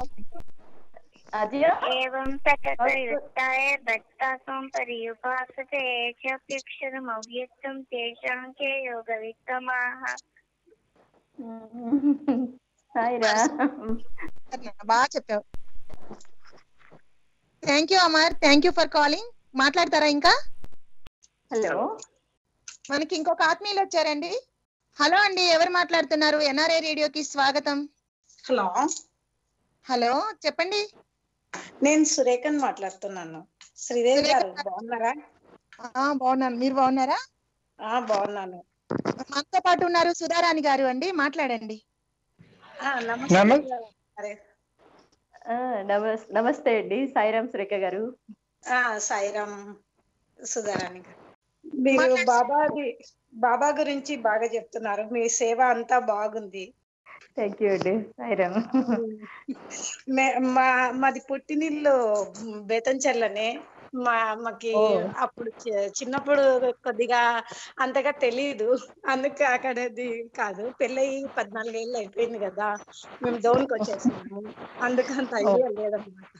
అజయ एवं तटतयुक्ताय दत्तासं पर्युपासते चाप्यक्षरमव्यक्तं तेषां के योगवित्तमाः సాయిరా బాగా చెప్పావు Thank you Amar thank you for calling మాట్లాడతారా ఇంకా? హలో మనకి ఇంకొక ఆత్మీయులు వచ్చారండి. హలో అండి ఎవరు మాట్లాడుతున్నారు? ఎన్ఆర్ఐ రేడియోకి స్వాగతం. హలో హలో చెప్పండి. నేను సురేఖన్ మాట్లాడుతున్నాను. శ్రీదేవి గారు. బాగున్నారా? ఆ బాగున్నాను. మీరు బాగున్నారా? ఆ బాగున్నాను. మనతో పాటు ఉన్నారు సుధారాణి గారు అండి. మాట్లాడండి. ఆ, నమస్తే నమస్- అరే, ఆ, నమస్ నమస్తే అండి. సాయిరామ్ సురేఖ గారు. ఆ, సాయిరామ్ సుధారాణి గారు. మీరు. బాబాది బాబా గురించి బాగా చెప్తున్నారు. మీ సేవ అంతా బాగుంది. థ్యాంక్ యూ అండి. సాయిరామ్ మే- మా మాది పుట్టినిల్లు బేతంచెర్లనే. మా మాకి. అప్పుడు చి- చిన్నప్పుడు కొద్దిగా అంతగా తెలియదు అందుకే అక్కడది కాదు. పెళ్ళయి పద్నాలుగేళ్ళు అయిపోయింది కదా. మేము దౌన్కి వచ్చేసాము అందుకు అంత ఐడియా లేదన్నమాట.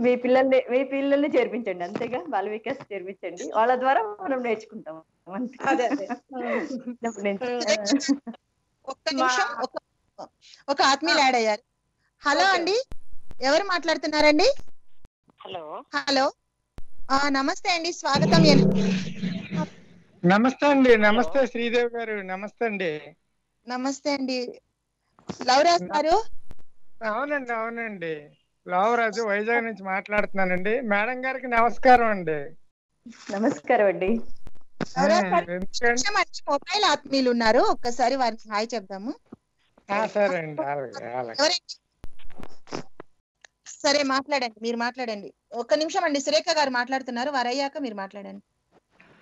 మీ పిల్లల్ని మీ పిల్లల్ని చేర్పించండి. అంతేగా? బాల వికాస్ చేర్పించండి. వాళ్ళ ద్వారా మనం నేర్చుకుంటాం. అంతే. అదే. ఒక్క నిమిషం ఒక ఒక ఆత్మీయులు యాడ్ అయ్యారు. హలో. అండి. ఎవరు మాట్లాడుతున్నారండి? హలో. హలో. ఆ నమస్తే అండి. స్వాగతం నమస్తే అండి. నమస్తే శ్రీదేవి గారు. నమస్తే అండి. నమస్తే అండి. లవరాజ్ గారు? అవునండి అవునండి. లోవరాజు వైజాగ్ నుంచి మాట్లాడుతున్నానండి. మేడం గారికి నమస్కారం అండి. నమస్కారం అండి. మొబైల్ ఆత్మీయులు ఉన్నారు. ఒక్కసారి వారికి హాయ్ చెప్దాము. ఆ, సరే అండి. అలాగే అలాగే. ఎవరండి? సరే మాట్లాడండి మీరు మాట్లాడండి. ఒక్క నిమిషం అండి సురేఖ గారు మాట్లాడుతున్నారు వారు అయ్యాక మీరు మాట్లాడండి.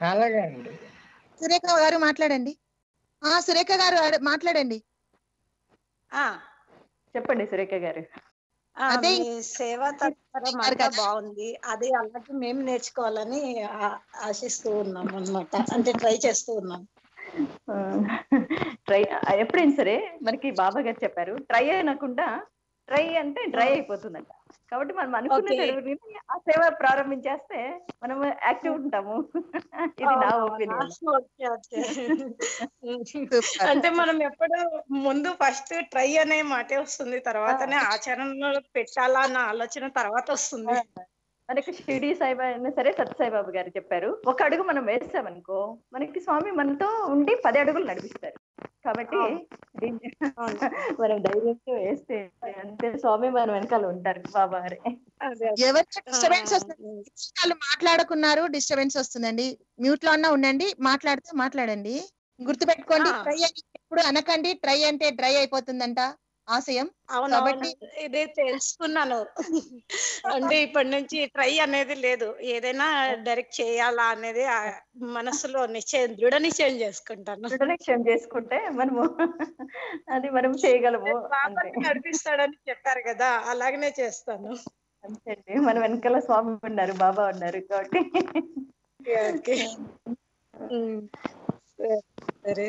అలాగే అండి. సురేఖ గారు మాట్లాడండి. ఆ సురేఖ గారు మాట్లాడండి. ఆ, చెప్పండి సురేఖ గారు. అదే సేవా తత్పరం అంతా. బాగుంది. అది అలాగే మేము నేర్చుకోవాలని ఆశిస్తూ ఉన్నాం అన్నమాట. అంటే ట్రై చేస్తూ ఉన్నాం. ట్రై ఎప్పుడైనా సరే? మనకి బాబా గారు చెప్పారు ట్రై అనకుండా ట్రై అంటే డ్రై అయిపోతుందంట. కాబట్టి మనం అనుకున్న Okay. జరుగుతుంది ఆ సేవ ప్రారంభించేస్తే మనం యాక్టివ్ ఉంటాము. ఇది నా ఒపీనియన్. అంటే మనం ఎప్పుడు ముందు ఫస్ట్ ట్రై అనే మాటే వస్తుంది తర్వాతనే ఆచరణలో పెట్టాలా అన్న ఆలోచన తర్వాత వస్తుంది. మనకి షిరిడి సాయిబాబా అయినా సరే సత్ సాయిబాబా గారు చెప్పారు. ఒక అడుగు మనం వేసామనుకో మనకి స్వామి మనతో ఉండి పది అడుగులు నడిపిస్తారు. కాబట్టి. దీన్ని. మనం ధైర్యంతో వేస్తే అంతే స్వామి మన వెనకాల ఉంటారు బాబా గారే అదే, ఎవరు డిస్టర్బెన్స్ ఆ, వస్తుంది వాళ్ళు మాట్లాడుకున్నారు డిస్టర్బెన్స్ వస్తుందండి. మ్యూట్లో అన్నా ఉండండి మాట్లాడితే మాట్లాడండి. గుర్తుపెట్టుకోండి. ట్రై అని ఎప్పుడు అనకండి ట్రై అంటే డ్రై అయిపోతుందంట. ఆశయం. అవును కాబట్టి-. ఇదే తెలుసుకున్నాను. అంటే ఇప్పటి నుంచి ట్రై అనేది లేదు. ఏదైనా డైరెక్ట్ చేయాలా అనేది మనసులో నిశ్చయం దృఢ నిశ్చయం చేసుకుంటాను. దృఢనిశ్చయం చేసుకుంటే మనము అది మనం చేయగలము నడిపిస్తాడని చెప్పారు కదా అలాగనే చేస్తాను. అంతే మన వెనకాల స్వామి ఉన్నారు బాబా ఉన్నారు కాబట్టి. సరే.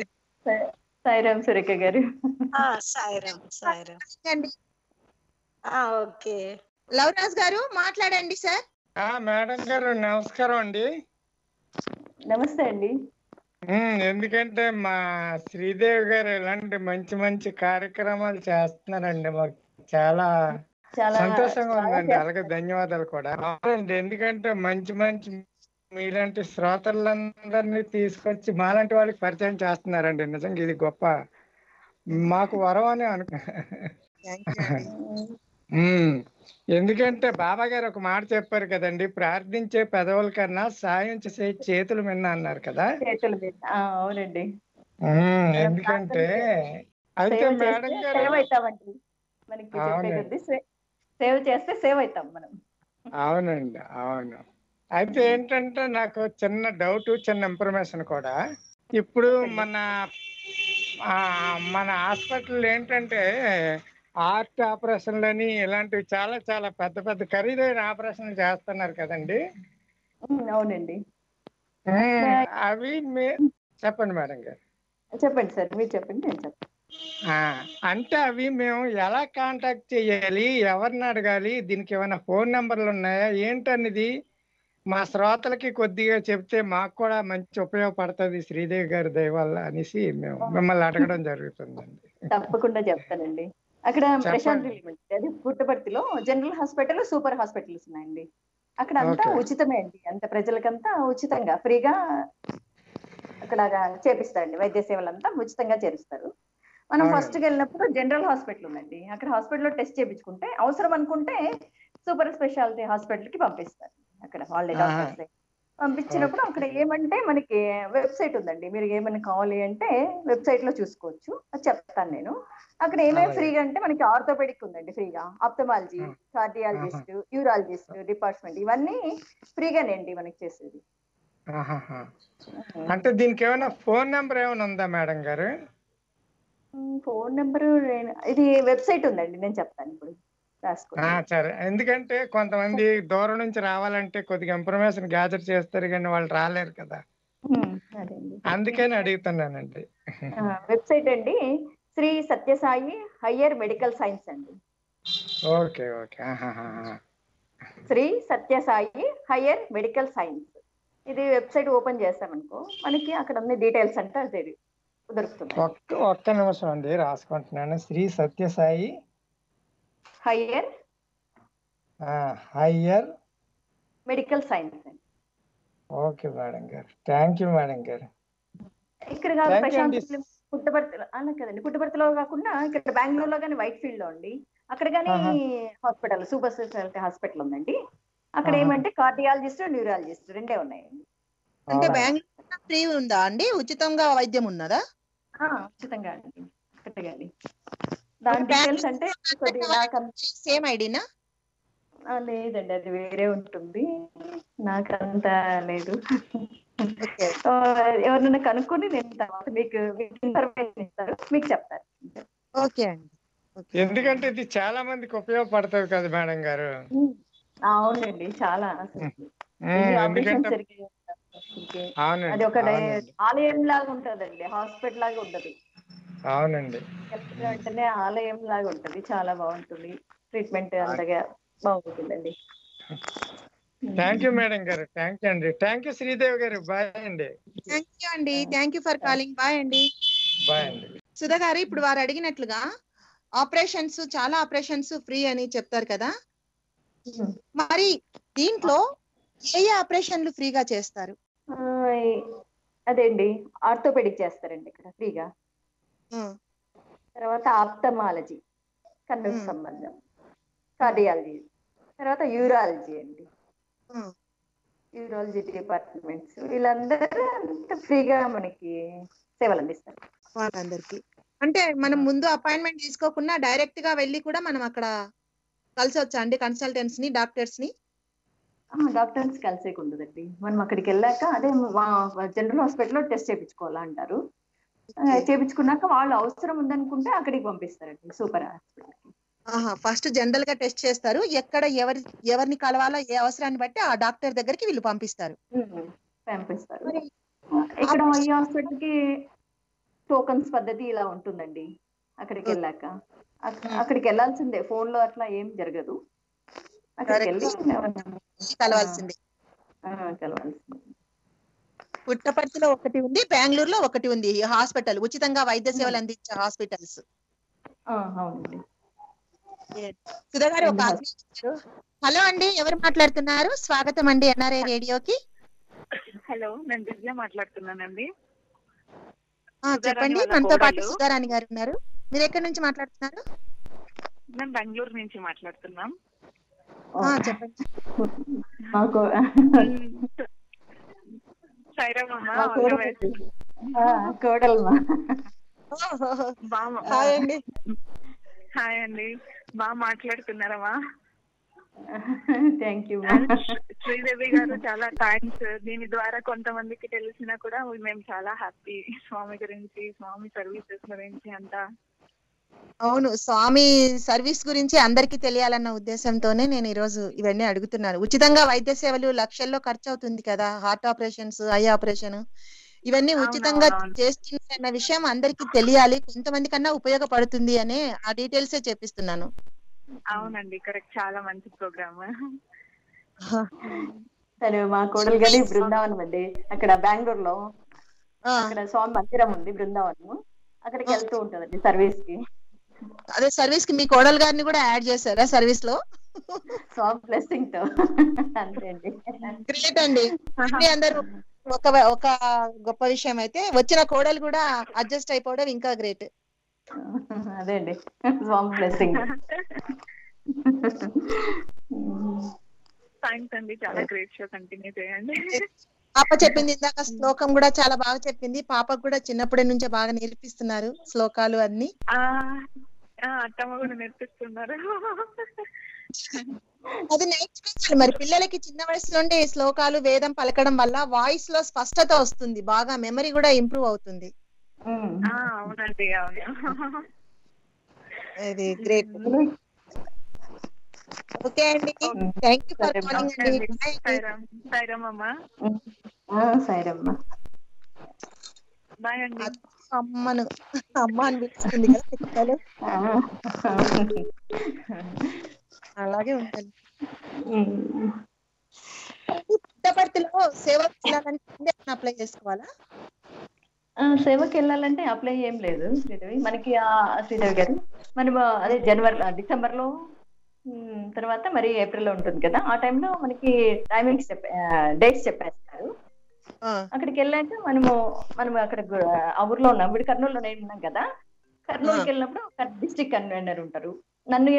సాయిరామ్ సురేఖ గారు. ఆ, సాయిరామ్ సాయిరామ్. అండి ఆ, ఓకే. లవరాజ్ గారు మాట్లాడండి సార్. ఆ మేడం గారు నమస్కారం అండి. నమస్తే అండి. ఎందుకంటే మా శ్రీదేవి గారు ఇలాంటి మంచి మంచి కార్యక్రమాలు చేస్తున్నారండి. మాకు చాలా చాలా సంతోషంగా ఉందండి. అలాగే ధన్యవాదాలు కూడా. ఎందుకంటే మంచి మంచి మీలాంటి శ్రోతలందరినీ తీసుకొచ్చి మాలాంటి వాళ్ళకి పరిచయం చేస్తున్నారండి. నిజంగా ఇది గొప్ప. మాకు వరం అని అనుకో ఎందుకంటే బాబా గారు ఒక మాట చెప్పారు కదండి ప్రార్థించే పెదవుల కన్నా సాయం చేసే చేతులు మిన్న అన్నారు కదా. చేతుల అవునండి. ఎందుకంటే అయితే మేడం గారు సేవ్ చేస్తే సేవ్ అవుతాం మనం. అవునండి. అవును. అయితే ఏంటంటే నాకు చిన్న డౌట్ చిన్న ఇన్ఫర్మేషన్ కూడా. ఇప్పుడు మన మన హాస్పిటల్ ఏంటంటే హార్ట్ ఆపరేషన్లని ఇలాంటివి చాలా చాలా పెద్ద పెద్ద ఖరీదైన ఆపరేషన్లు చేస్తున్నారు కదండి. అవునండి అవి మీ చెప్పండి మేడం గారు. చెప్పండి సార్ మీరు చెప్పండి నేను ఆ, అంటే అవి మేము ఎలా కాంటాక్ట్ చేయాలి? ఎవరిని అడగాలి? దీనికి ఏమైనా ఫోన్ నెంబర్లు ఉన్నాయా? ఏంటనేది మా శ్రోతలకి కొద్దిగా చెప్తే మాకు కూడా మంచి ఉపయోగపడుతుంది శ్రీదేవి గారి దయ వల్ల అనేసి మేము మిమ్మల్ని అడగడం జరుగుతుందండి. తప్పకుండా చెప్తానండి. అక్కడ. ప్రశాంత్ అది పుట్టపర్తిలో జనరల్ హాస్పిటల్ సూపర్ హాస్పిటల్స్ ఉన్నాయండి. అక్కడ అంతా. ఉచితమే అండి. అంత ప్రజలకంతా ఉచితంగా ఫ్రీగా అక్కడ చేపిస్తారండి. వైద్య సేవలంతా ఉచితంగా చేరుస్తారు. మనం. ఫస్ట్ వెళ్ళినప్పుడు జనరల్ హాస్పిటల్ ఉందండి. అక్కడ హాస్పిటల్లో టెస్ట్ చేయించుకుంటే అవసరం అనుకుంటే సూపర్ స్పెషాలిటీ హాస్పిటల్కి పంపిస్తారు. అక్కడ ఆహా. డాక్టర్స్ పంపించినప్పుడు అక్కడ ఏమంటే మనకి వెబ్సైట్ ఉందండి. మీరు ఏమైనా కావాలి అంటే వెబ్సైట్లో చూసుకోవచ్చు. అది చెప్తాను నేను. అక్కడ ఏమేమి. ఫ్రీగా అంటే మనకి ఆర్థోపెడిక్ ఉందండి ఫ్రీగా. ఆప్థమాలజీ. కార్డియాలజిస్ట్ యూరాలజిస్ట్ డిపార్ట్మెంట్ ఇవన్నీ ఫ్రీగానేండి మనకి చేసేది. అంటే దీనికి ఏమైనా ఫోన్ నెంబర్ ఏమైనా ఉందా మేడం గారు? ఫోన్ నెంబర్ ఇది వెబ్సైట్ ఉందండి. నేను చెప్తాను ఇప్పుడు. సరే. ఎందుకంటే కొంతమంది దూరం నుంచి రావాలంటే కొద్దిగా ఇన్ఫర్మేషన్ గ్యాదర్ చేస్తారు కానీ వాళ్ళు రాలేరు కదా. అందుకని అడుగుతున్నానండి. వెబ్సైట్ అండి. Shri Sathya Sai higher medical science అండి. Okay. Okay. Shri Sathya Sai higher medical science. ఇది వెబ్సైట్ ఓపెన్ చేస్తామనుకో మనకి అక్కడ ఉన్న డీటెయిల్స్ అంటే అది దొరుకుతుంది ఒక్క ఒక్క నిమిషం అండి. రాసుకుంటున్నాను. Shri Sathya Sai higher higher medical science అండి. ఓకే మేడం గారు. థ్యాంక్ యూ మేడం గారు. ఇక్కడ కాదు. ప్రశాంత్ పుట్టపర్తిలో అలా కదండి పుట్టపర్తిలో కాకుండా ఇక్కడ బెంగళూరులో కానీ వైట్ ఫీల్డ్లో అండి. అక్కడ కానీ. హాస్పిటల్ సూపర్ స్పెషాలిటీ హాస్పిటల్ ఉందండి. అక్కడ. ఏమంటే కార్డియాలజిస్ట్ న్యూరాలజిస్ట్ రెండే ఉన్నాయండి. అంటే? బెంగళూరు ఫ్రీ ఉందా అండి? ఉచితంగా వైద్యం ఉన్నదా? ఆ, ఉచితంగా అండి. అండి. దాని డీటెయిల్స్ అంటే సేమ్ ఐడినా లేదండి అది వేరే ఉంటుంది. నాకు అంత లేదు ఎవరినైనా కనుక్కొని నేను తర్వాత మీకు మీకు ఇన్ఫర్మేషన్ ఇస్తారు మీకు చెప్తారు ఓకే అండి. ఎందుకంటే ఇది చాలా మందికి ఉపయోగపడుతుంది కదా మేడం గారు. అవునండి చాలా. అది ఒక ఆలయం లాగా ఉంటదండి హాస్పిటల్ లాగా ఉండదు. అవునండి. వెంటనే ఆలయం లాగా ఉంటది. చాలా బాగుంటుంది. ట్రీట్మెంట్ అంతగా బాగుంటుందండి. Thank you madam garu. Thank you అండి. Thank you Sridevi garu. Bye అండి. థ్యాంక్ యూ అండి. Thank you for calling. Bye అండి. బాయ్ అండి. సుధా గారు ఇప్పుడు వారు అడిగినట్లుగా ఆపరేషన్స్ చాలా ఆపరేషన్స్ ఫ్రీ అని చెప్తారు కదా. మరి దీంట్లో ఏ ఏ ఆపరేషన్లు ఫ్రీగా చేస్తారు? అదే అండి ఆర్థోపెడిక్ చేస్తారండి ఇక్కడ ఫ్రీగా. తర్వాత ఆప్తమాలజీ కన్నుకు. సంబంధం కార్డియాలజీ తర్వాత యూరాలజీ అండి. యూరాలజీ డిపార్ట్మెంట్స్ వీళ్ళందరూ అంతా ఫ్రీగా మనకి సేవలు అందిస్తారు. వాళ్ళందరికీ. అంటే మనం ముందు అపాయింట్మెంట్ తీసుకోకుండా డైరెక్ట్గా వెళ్ళి కూడా మనం అక్కడ కలిసొచ్చా అండి కన్సల్టెంట్స్ని డాక్టర్స్ని డాక్టర్స్ కలిసేకి ఉండదండి మనం అక్కడికి వెళ్ళాక అదే జనరల్ హాస్పిటల్లో టెస్ట్ చేయించుకోవాలా అంటారు ఆ, చేయించుకున్నాక వాళ్ళు అవసరం ఉందనుకుంటే అక్కడికి పంపిస్తారండి సూపర్ హాస్పిటల్ ఆహా ఫస్ట్ జనరల్గా టెస్ట్ చేస్తారు. ఎక్కడ ఎవరి ఎవరిని కలవాలో ఏ అవసరాన్ని బట్టి ఆ డాక్టర్ దగ్గరికి వీళ్ళు పంపిస్తారు. పంపిస్తారు. ఇక్కడ ఈ హాస్పిటల్కి టోకన్స్ పద్ధతి ఇలా ఉంటుందండి. అక్కడికి వెళ్ళాక. అక్- అక్కడికి వెళ్ళాల్సిందే. ఫోన్లో అట్లా ఏం జరగదు. అక్కడికి వెళ్ళి కలవాల్సిందే. కలవాల్సిందే. పుట్టపర్తిలో ఒకటి ఉంది బెంగళూరులో ఒకటి ఉంది ఈ హాస్పిటల్ ఉచితంగా వైద్య సేవలు అందించే హాస్పిటల్స్. ఆ, అవునండి. సుధా గారు ఒక. హలో అండి ఎవరు మాట్లాడుతున్నారు? స్వాగతం అండి ఎన్ఆర్ఐ రేడియోకి. హలో నేను దివ్య మాట్లాడుతున్నానండి. ఆ, చెప్పండి మనతో పాటు. సుధారాణి గారు ఉన్నారు. మీరు ఎక్కడి నుంచి మాట్లాడుతున్నారు? మేము బెంగళూరు నుంచి మాట్లాడుతున్నాం. ఆ, చెప్పండి మాకు సైరామమ్మ మా all the best. కోడలు ఆ, కోడలు హాయ్ అండి. హాయ్ అండి. బాగా మాట్లాడుతున్నారమ్మా. థ్యాంక్ యూ శ్రీదేవి గారు చాలా థ్యాంక్స్ దీని ద్వారా కొంతమందికి తెలిసినా కూడా మేము చాలా హ్యాపీ. స్వామి గురించి స్వామి సర్వీసెస్ గురించి అంతా అవును స్వామి సర్వీస్ గురించి అందరికీ తెలియాలన్న ఉద్దేశంతోనే నేను ఈరోజు ఇవన్నీ అడుగుతున్నాను. ఉచితంగా వైద్య సేవలు లక్షల్లో ఖర్చు అవుతుంది కదా హార్ట్ ఆపరేషన్స్ ఐ ఆపరేషన్. ఇవన్నీ ఉచితంగా. చేస్తున్న విషయం అందరికీ తెలియాలి. కొంతమంది కన్నా ఉపయోగపడుతుంది అనే ఆ డీటెయిల్సే చెప్పిస్తున్నాను. అవునండి కరెక్ట్. చాలా మంచి ప్రోగ్రామ్. తను మా కోడలు గారి బృందావనం అండి అక్కడ బెంగళూరులో ఆ, అక్కడ స్వామి మందిరం ఉంది బృందావనము. అక్కడికి వెళ్తూ ఉంటుందండి సర్వీస్కి అదే సర్వీస్కి మీ కోడలు గారిని కూడా యాడ్ చేశారా సర్వీస్లో? స్వామి బ్లెస్సింగ్తో. అంతే అండి. గ్రేట్ అండి. అందరూ ఒక ఒక గొప్ప విషయం అయితే వచ్చిన కోడలు కూడా అడ్జస్ట్ అయిపోవడం ఇంకా గ్రేట్ అదే అండి. స్వామి బ్లెస్సింగ్ థ్యాంక్స్ అండి. చాలా గ్రేట్ షో కంటిన్యూ చేయండి. పాప చెప్పింది ఇందాక శ్లోకం కూడా చాలా బాగా చెప్పింది. పాపకు కూడా చిన్నప్పటి నుంచే బాగా నేర్పిస్తున్నారు శ్లోకాలు అన్ని. అత్తమ్మ కూడా నేర్పిస్తున్నారు. అది నేర్చుకోవాలి మరి. పిల్లలకి చిన్న వయసు నుండి శ్లోకాలు వేదం పలకడం వల్ల వాయిస్లో స్పష్టత వస్తుంది. బాగా మెమరీ కూడా ఇంప్రూవ్ అవుతుంది. అవునండి అవును. ఇది గ్రేట్ ఓకే అండి. థ్యాంక్ యూ ఫర్ కాలింగ్ అండి. సరేమ్మా. బాయ్ అండి. అమ్మను అమ్మ అని పిలుస్తుంది కదా అలాగే ఉండాలి పుట్టపర్తిలో సేవ చేయాలంటే అప్లై చేసుకోవాలా? ఆ, సేవకి వెళ్ళాలంటే అప్లై ఏం లేదు శ్రీదేవి. మనకి ఆ శ్రీదేవి గారు. మనం అదే జనవరి డిసెంబర్లో తర్వాత మరి ఏప్రిల్లో ఉంటుంది కదా ఆ టైంలో మనకి టైమింగ్స్ డేట్స్ చెప్పేస్తారు. అక్కడికి వెళ్ళాక మనము మనం అక్కడ ఆ ఊర్లో ఉన్నాం. ఇప్పుడు కర్నూలులో నేను ఉన్నాం కదా కర్నూలుకి వెళ్ళినప్పుడు డిస్ట్రిక్ట్ కన్వీనర్ ఉంటారు. నన్ను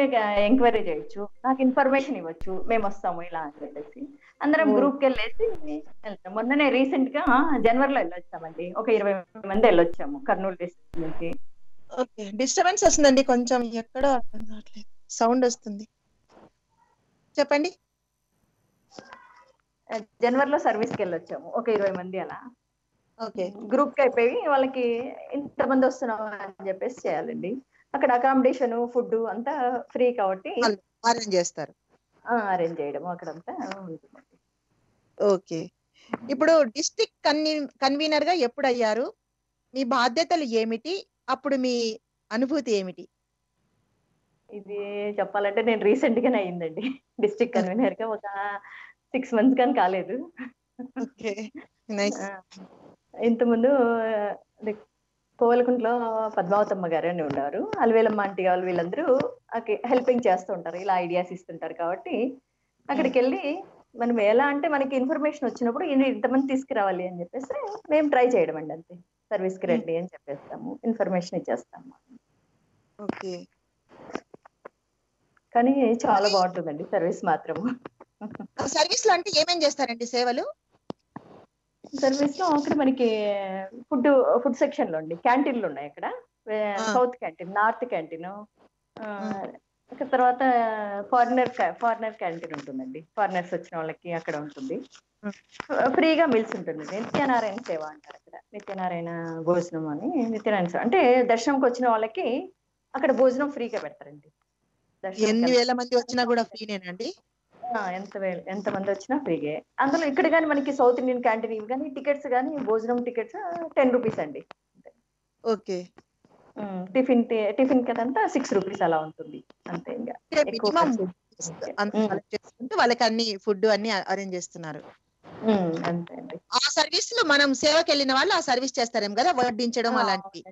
ఎంక్వైరీ చేయొచ్చు నాకు ఇన్ఫర్మేషన్ ఇవ్వచ్చు మేము వస్తాము ఇలా అని చెప్పేసి. అందరం. గ్రూప్కి వెళ్ళేసి వెళ్తాం. మొన్ననే రీసెంట్గా జనవరిలో వెళ్ళొచ్చామండి. ఒక ఇరవై మంది వెళ్ళొచ్చాము కర్నూలు డిస్ట్రిక్ట్ నుంచి. డిస్టర్బెన్స్ వస్తుందండి కొంచెం ఎక్కడో సౌండ్ వస్తుంది. చెప్పండి. జనవరిలో సర్వీస్కి వెళ్ళొచ్చాము. ఒక ఇరవై మంది అలా. ఓకే. గ్రూప్కి అయిపోయి వాళ్ళకి ఇంతమంది వస్తున్నాం అని చెప్పేసి చేయాలండి. అక్కడ అకామిడేషన్ ఫుడ్ అంతా ఫ్రీ కాబట్టి అరేంజ్ చేస్తారు. అరేంజ్ చేయడం అక్కడంతా ఉంటుంది ఓకే. ఇప్పుడు డిస్ట్రిక్ట్ కన్వీ కన్వీనర్గా ఎప్పుడు అయ్యారు మీ బాధ్యతలు ఏమిటి? అప్పుడు మీ అనుభూతి ఏమిటి? ఇది చెప్పాలంటే నేను రీసెంట్ గానే అయిందండి డిస్ట్రిక్ట్ కన్వీనర్గా ఒక సిక్స్ మంత్స్ కానీ కాలేదు. ఇంతకుముందు కోవలకుంట్లో పద్మావతమ్మ గారు అని ఉన్నారు. అలవేలమ్మ ఆంటీ వాళ్ళు వీళ్ళందరూ హెల్పింగ్ చేస్తూ ఉంటారు. ఇలా ఐడియాస్ ఇస్తుంటారు కాబట్టి అక్కడికి వెళ్ళి మనం ఎలా అంటే మనకి ఇన్ఫర్మేషన్ వచ్చినప్పుడు ఇంతమంది తీసుకురావాలి అని చెప్పేసి మేము ట్రై చేయడం అండి అంతే. సర్వీస్కి రండి అని చెప్పేస్తాము. ఇన్ఫర్మేషన్ ఇచ్చేస్తాము. ఓకే. కానీ చాలా బాగుంటుందండి సర్వీస్ మాత్రము. సర్వీస్లో అంటే ఏమేం చేస్తారండి సేవలు? సర్వీస్లో అక్కడ మనకి ఫుడ్ ఫుడ్ సెక్షన్లో అండి క్యాంటీన్లు ఉన్నాయి అక్కడ. సౌత్ క్యాంటీన్ నార్త్ క్యాంటీన్ తర్వాత ఫారినర్ ఫారినర్ క్యాంటీన్ ఉంటుందండి. ఫారినర్స్ వచ్చిన వాళ్ళకి అక్కడ ఉంటుంది. ఫ్రీగా మిల్స్ ఉంటుంది నిత్యనారాయణ సేవ అంటారు అక్కడ. నిత్యనారాయణ భోజనం అని నిత్యనారాయణ సేవ. అంటే దర్శనంకి వచ్చిన వాళ్ళకి అక్కడ భోజనం ఫ్రీగా పెడతారండి. ఎన్ని వేల మంది వచ్చినా కూడా ఫ్రీనేనండి ఎంత వే- ఎంత మంది వచ్చినా ఫ్రీగే అందులో ఇక్కడ కానీ మనకి సౌత్ ఇండియన్ క్యాంటీన్ ఇవి కానీ టికెట్స్ కానీ భోజనం టికెట్స్ టెన్ రూపీస్ అండి. ఓకే. టిఫిన్ టిఫిన్ కదంతా సిక్స్ రూపీస్ అలా ఉంటుంది. అంతే ఇంకా వాళ్ళకి అన్ని ఫుడ్ అన్ని అరేంజ్ చేస్తున్నారు. ఆ సర్వీస్లో మనం సేవకి వెళ్ళిన వాళ్ళు ఆ సర్వీస్ చేస్తారేం కదా వడ్డించడం అలాంటివి.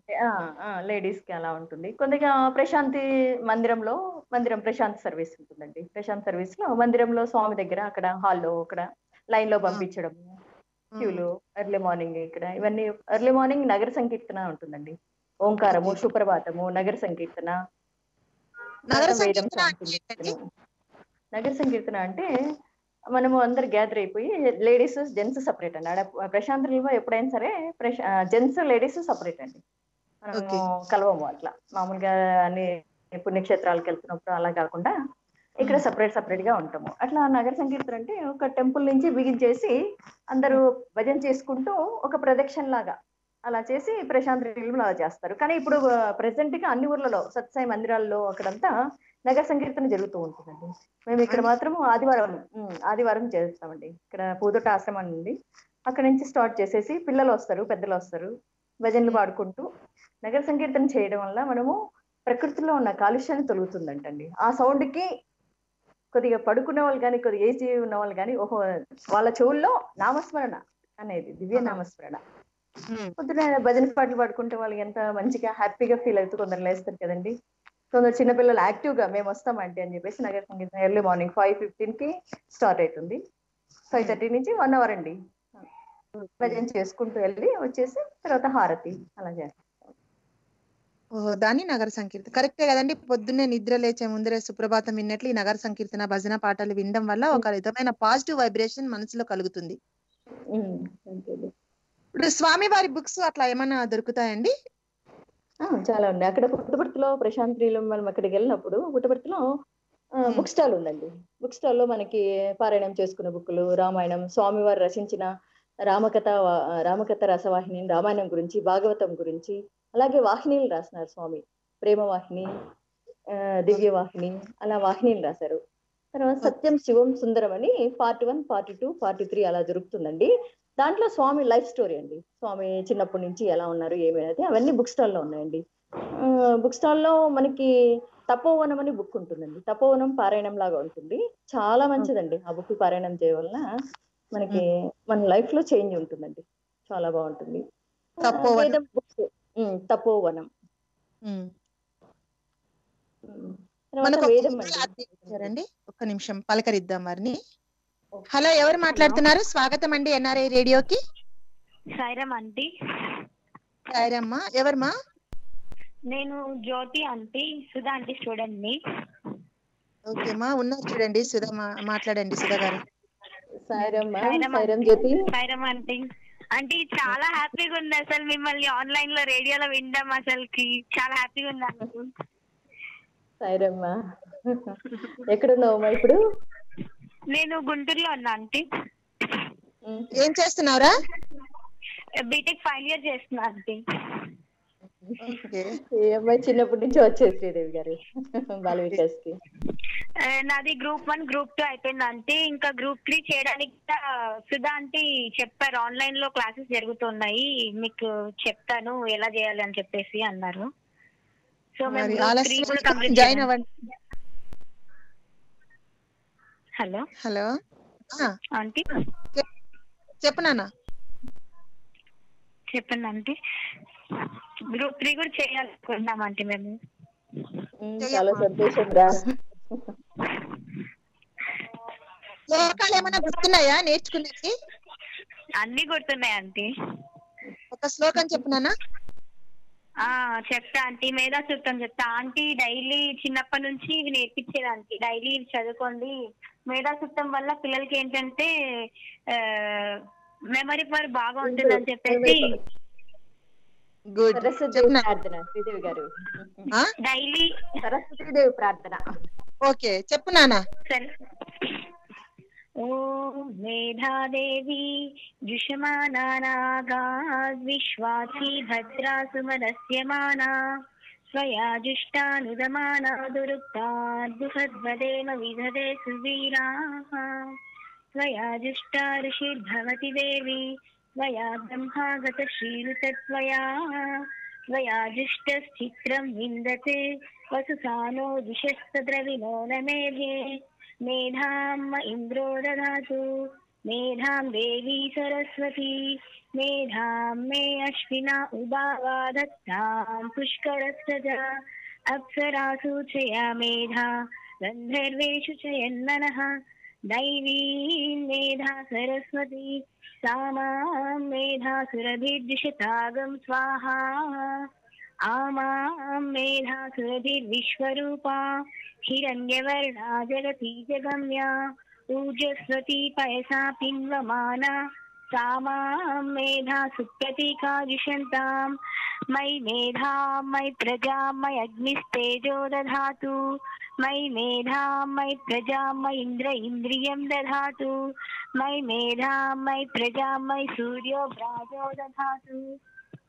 లేడీస్కి అలా ఉంటుంది. కొద్దిగా ప్రశాంతి మందిరంలో మందిరం ప్రశాంత్ సర్వీస్ ఉంటుందండి. ప్రశాంత్ సర్వీస్లో మందిరంలో స్వామి దగ్గర అక్కడ హాల్లో అక్కడ లైన్లో పంపించడం క్యూలు ఎర్లీ మార్నింగ్ ఇక్కడ ఇవన్నీ ఎర్లీ మార్నింగ్ నగర సంకీర్తన ఉంటుందండి. ఓంకారము సుప్రభాతము నగర సంకీర్తన నగర సంకీర్తన అంటే మనము అందరు గ్యాదర్ అయిపోయి లేడీస్ జెంట్స్ సపరేట్ అండి. ఆడ ప్రశాంతలో ఎప్పుడైనా సరే జెంట్స్ లేడీస్ సపరేట్ అండి. మనము. కలవము అట్లా. మామూలుగా అన్ని పుణ్యక్షేత్రాలకు వెళ్తున్నప్పుడు అలా కాకుండా ఇక్కడ సపరేట్ సపరేట్గా ఉంటాము. అట్లా నగర సంకీర్తన అంటే ఒక టెంపుల్ నుంచి బిగించేసి అందరూ భజన చేసుకుంటూ ఒక ప్రదక్షిణ లాగా అలా చేసి ప్రశాంత్ రీలు అలా చేస్తారు. కానీ ఇప్పుడు ప్రెసెంట్గా అన్ని ఊర్లలో సత్సాయి మందిరాల్లో అక్కడంతా నగర సంకీర్తన జరుగుతూ ఉంటుందండి. మేము ఇక్కడ మాత్రం ఆదివారం ఆదివారం చేస్తామండి. ఇక్కడ పూదొట్ట ఆశ్రమం ఉంది. అక్కడ నుంచి స్టార్ట్ చేసేసి పిల్లలు వస్తారు పెద్దలు వస్తారు భజనలు పాడుకుంటూ నగర సంకీర్తన చేయడం వల్ల మనము ప్రకృతిలో ఉన్న కాలుష్యాన్ని తొలుగుతుందంటండి. ఆ సౌండ్కి కొద్దిగా పడుకునే వాళ్ళు కానీ కొద్దిగా ఏసీ ఉన్న వాళ్ళు కానీ ఓహో వాళ్ళ చెవుల్లో నామస్మరణ అనేది దివ్య నామస్మరణ. పొద్దున భజన పాటలు పాడుకుంటే వాళ్ళకి ఎంత మంచిగా హ్యాపీగా ఫీల్ అవుతూ కొందరు లేస్తారు కదండి. కొందరు చిన్నపిల్లలు యాక్టివ్గా మేము వస్తామంటే అని చెప్పేసి నగర సంగీతం ఎర్లీ మార్నింగ్ ఫైవ్ ఫిఫ్టీన్కి స్టార్ట్ అవుతుంది. ఫైవ్ థర్టీ నుంచి వన్ అవర్ అండి. భజన చేసుకుంటూ వెళ్ళి వచ్చేసి తర్వాత హారతి అలా చేస్తాం. ఓహో దాన్ని నగర సంకీర్తన. కరెక్టే కదండి? పొద్దున్నే నిద్ర లేచే ముందరే సుప్రభాతం విన్నట్లు ఈ నగర సంకీర్తన భజన పాటలు వినడం వల్ల ఒక విధమైన పాజిటివ్ వైబ్రేషన్ మనసులో కలుగుతుంది. ఇప్పుడు స్వామి వారి బుక్స్ అట్లా ఏమైనా దొరుకుతాయండి? చాలా ఉన్నాయి అక్కడ పుట్టపర్తిలో ప్రశాంత్ రీలు మనం అక్కడికి వెళ్ళినప్పుడు పుట్టపర్తిలో బుక్ స్టాల్ ఉందండి. బుక్ స్టాల్లో మనకి పారాయణం చేసుకున్న బుక్కులు రామాయణం స్వామివారు రచించిన రామకథ రామకథ రసవాహిని రామాయణం గురించి భాగవతం గురించి అలాగే వాహినీలు రాసినారు స్వామి. ప్రేమ వాహిని ఆ, దివ్య వాహిని అలా వాహినీలు రాశారు. తర్వాత సత్యం శివం సుందరం అని part one part two part three అలా దొరుకుతుందండి దాంట్లో స్వామి లైఫ్ స్టోరీ అండి. స్వామి చిన్నప్పటి నుంచి ఎలా ఉన్నారు ఏమి అనేది అవన్నీ బుక్ స్టాల్లో ఉన్నాయండి. బుక్ స్టాల్లో మనకి తపోవనం అని బుక్ ఉంటుందండి. తపోవనం పారాయణం లాగా ఉంటుంది. చాలా మంచిదండి. ఆ బుక్ పారాయణం చేయడం వలన మనకి మన లైఫ్లో చేంజ్ ఉంటుందండి. చాలా బాగుంటుంది. తపోవనం. వేదం ఒక్క నిమిషం పలకరిద్దాం వారిని. హలో ఎవరు మాట్లాడుతున్నారు? స్వాగతం అండి ఎన్ఆర్ఐ రేడియోకి. సైరం ఆంటీ. సాయిరమ్మా ఎవరమ్మా నేను జ్యోతి ఆంటీ సుధా ఆంటీ స్టూడెంట్ని ఓకే మా ఉన్నారు చూడండి. సుధా మాట్లాడండి సుధా గారు. సాయిరమ్మ సైరం సాయిరం జ్యోతి. సైరం ఆంటీ. అంటే చాలా హ్యాపీగా ఉంది అసలు మిమ్మల్ని ఆన్లైన్లో రేడియోలో వినడం అసలుకి. చాలా హ్యాపీగా ఉంది నాకు. సాయిరమ్మ ఎక్కడున్నావమ్మా ఇప్పుడు? నేను గుంటూరులో ఉన్నా ఆంటీ. ఏం చేస్తున్నావురా? బీటెక్ ఫైనల్ ఇయర్ చేస్తున్నా ఆంటీ. ఈ అమ్మాయి చిన్నప్పటి నుంచి వచ్చేది శ్రీదేవి గారు బాల వికాస్కి నాది గ్రూప్ వన్ గ్రూప్ టూ అయిపోయింది అంటే ఇంకా గ్రూప్ త్రీ చేయడానికి సుధా ఆంటీ చెప్పారు. ఆన్లైన్లో క్లాసెస్ జరుగుతున్నాయి. మీకు చెప్తాను ఎలా చేయాలి అని చెప్పేసి అన్నారు. సో మేము జాయిన్ అవ్వండి. హలో. హలో. ఆ, ఆంటీ. చెప్పు. నాన్న. చెప్పండి ఆంటీ. గ్రూప్ త్రీ కూడా చేయాలనుకుంటున్నాం ఆంటీ మేము. చాలా సంతోషం రా శ్లోకాలు ఏమైనా గుర్తున్నాయా నేర్చుకునేది? అన్ని గుర్తున్నాయి ఆంటీ. ఒక శ్లోకం చెప్పు నాన్న. ఆ చెప్తా ఆంటీ. మేధా సూత్రం చెప్తా. ఆంటీ డైలీ చిన్నప్పటి నుంచి ఇవి నేర్పించేది ఆంటీ. డైలీ ఇవి చదువుకోండి. మేధా సూత్రం వల్ల పిల్లలకి ఏంటంటే మెమరీ పవర్ బాగా ఉంటుందని చెప్పేసి గుడ్ సరస్వతి చెప్పు దేవి నాన్న. ప్రార్థన శ్రీదేవి గారు ఆ? డైలీ సరస్వతి దేవి ప్రార్థన ఓకే చెప్పు నాన్న సరే ఓం మేధాదేవి जुषमानानागाद्विश्वासी भद्रा सुमनस्यमाना दुरुक्ताद्बृहद्वदेम विदधे सुवीराः। स्वया जुष्टा ऋषिर्भवति देवी। त्वया ब्रह्मागतशीलतत्वया त्वया जुष्टश्चित्रं विन्दते। वसुसानो दिशस्तद्रविनो न मेधे मेधां म इन्द्रो ददातु मेधां देवी सरस्वती मेधां मे अश्विना उदावा दत्तां अप्सरासु च या मेधा, गन्धर्वेषु च दैवीं मेधा सरस्वती सा मेधा सुरभिर्दिशतागं स्वाहा, आमां मेधा सुरभिर्विश्वरूपा, हिरण्यवर्णा जगती जगम्या, ऊर्जस्वती पयसा पिन्वमाना मेधा सुप्रतीका जुषन्तां मयि मेधा, मयि प्रजा, मयि अग्निस्तेजो दधातु। मयि मेधा, मयि प्रजा, मयि इन्द्र इन्द्रियं दधातु। मयि मेधा, मयि प्रजा, मयि सूर्यो व्राजो दधातु।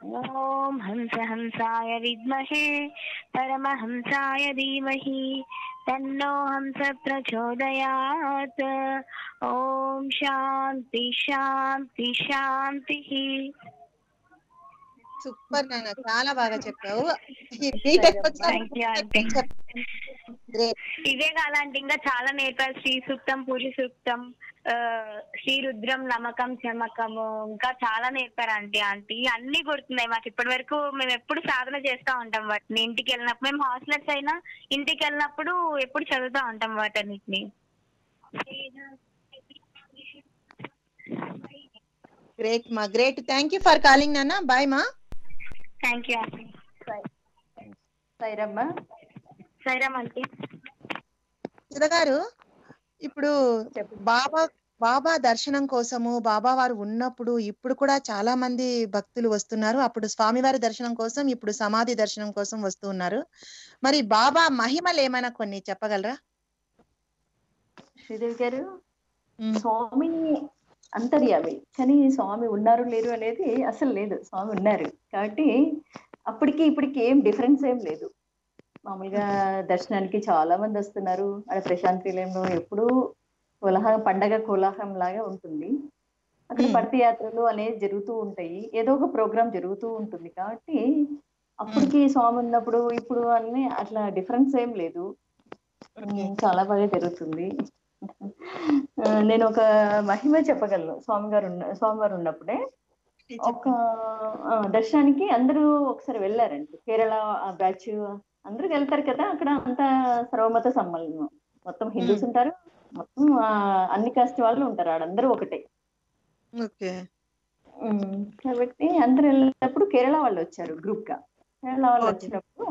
ॐ हंस हंसाय विद्महे, परमहंसाय धीमहि। तन्नो हंस प्रचोदयात् ॐ शान्ति शान्ति శాంతిః సూపర్ నాన్న చాలా బాగా చెప్పావు ఈ B Tech Thank you, aunty. Great ఇవే కాదంటే ఇంకా చాలా నేర్పారు శ్రీ సూక్తం పూజ సూక్తం ఆ, శ్రీ రుద్రం నమ్మకం చమకము ఇంకా చాలా నేర్పారు ఆంటీ. ఆంటీ అన్ని గుర్తున్నాయి మాకు. ఇప్పటి వరకు మేము ఎప్పుడు సాధన చేస్తూ ఉంటాం వాటిని. ఇంటికి వెళ్ళినప్పుడు మేము హాస్టలర్స్ అయినా ఇంటికి వెళ్ళినప్పుడు ఎప్పుడు చదువుతూ ఉంటాం వాటన్నిటిని. గ్రేట్ మా great thank you for calling నాన్న బాయ్ మా థ్యాంక్ యూ ఆంటీ. సైరమ్మ సైరామ్ ఆంటీ. గారు ఇప్పుడు బాబా బాబా దర్శనం కోసము బాబా వారు ఉన్నప్పుడు ఇప్పుడు కూడా చాలా మంది భక్తులు వస్తున్నారు. అప్పుడు స్వామివారి దర్శనం కోసం ఇప్పుడు సమాధి దర్శనం కోసం వస్తూ ఉన్నారు. మరి బాబా మహిమలు ఏమైనా కొన్ని చెప్పగలరా? శ్రీదేవి గారు స్వామి అంతర్యామి. కానీ స్వామి ఉన్నారు లేరు అనేది అసలు లేదు. స్వామి ఉన్నారు. కాబట్టి అప్పటికి ఇప్పటికి ఏం డిఫరెన్స్ ఏం లేదు. మామూలుగా దర్శనానికి చాలా మంది వస్తున్నారు. అక్కడ ప్రశాంత్ నిలయంలో ఎప్పుడూ కోలాహలం పండగ కోలాహలం లాగా ఉంటుంది. అక్కడ. పడతి యాత్రలు అనేవి జరుగుతూ ఉంటాయి. ఏదో ఒక ప్రోగ్రామ్ జరుగుతూ ఉంటుంది కాబట్టి అప్పటికి స్వామి ఉన్నప్పుడు ఇప్పుడు అన్ని అట్లా డిఫరెన్స్ ఏం లేదు. చాలా బాగా జరుగుతుంది. నేను ఒక మహిమ చెప్పగలను. స్వామి గారు ఉన్న స్వామి గారు ఉన్నప్పుడే ఒక దర్శనానికి అందరూ ఒకసారి వెళ్ళారండి. కేరళ బ్యాచ్ అందరూ వెళ్తారు కదా అక్కడ అంతా సర్వమత సమ్మేళనం మొత్తం హిందూస్ ఉంటారు మొత్తం అన్ని కాస్ట్ వాళ్ళు ఉంటారు ఆడందరూ ఒకటే. ఓకే. కాబట్టి అందరూ వెళ్ళినప్పుడు కేరళ వాళ్ళు వచ్చారు గ్రూప్గా కేరళ వాళ్ళు. వచ్చినప్పుడు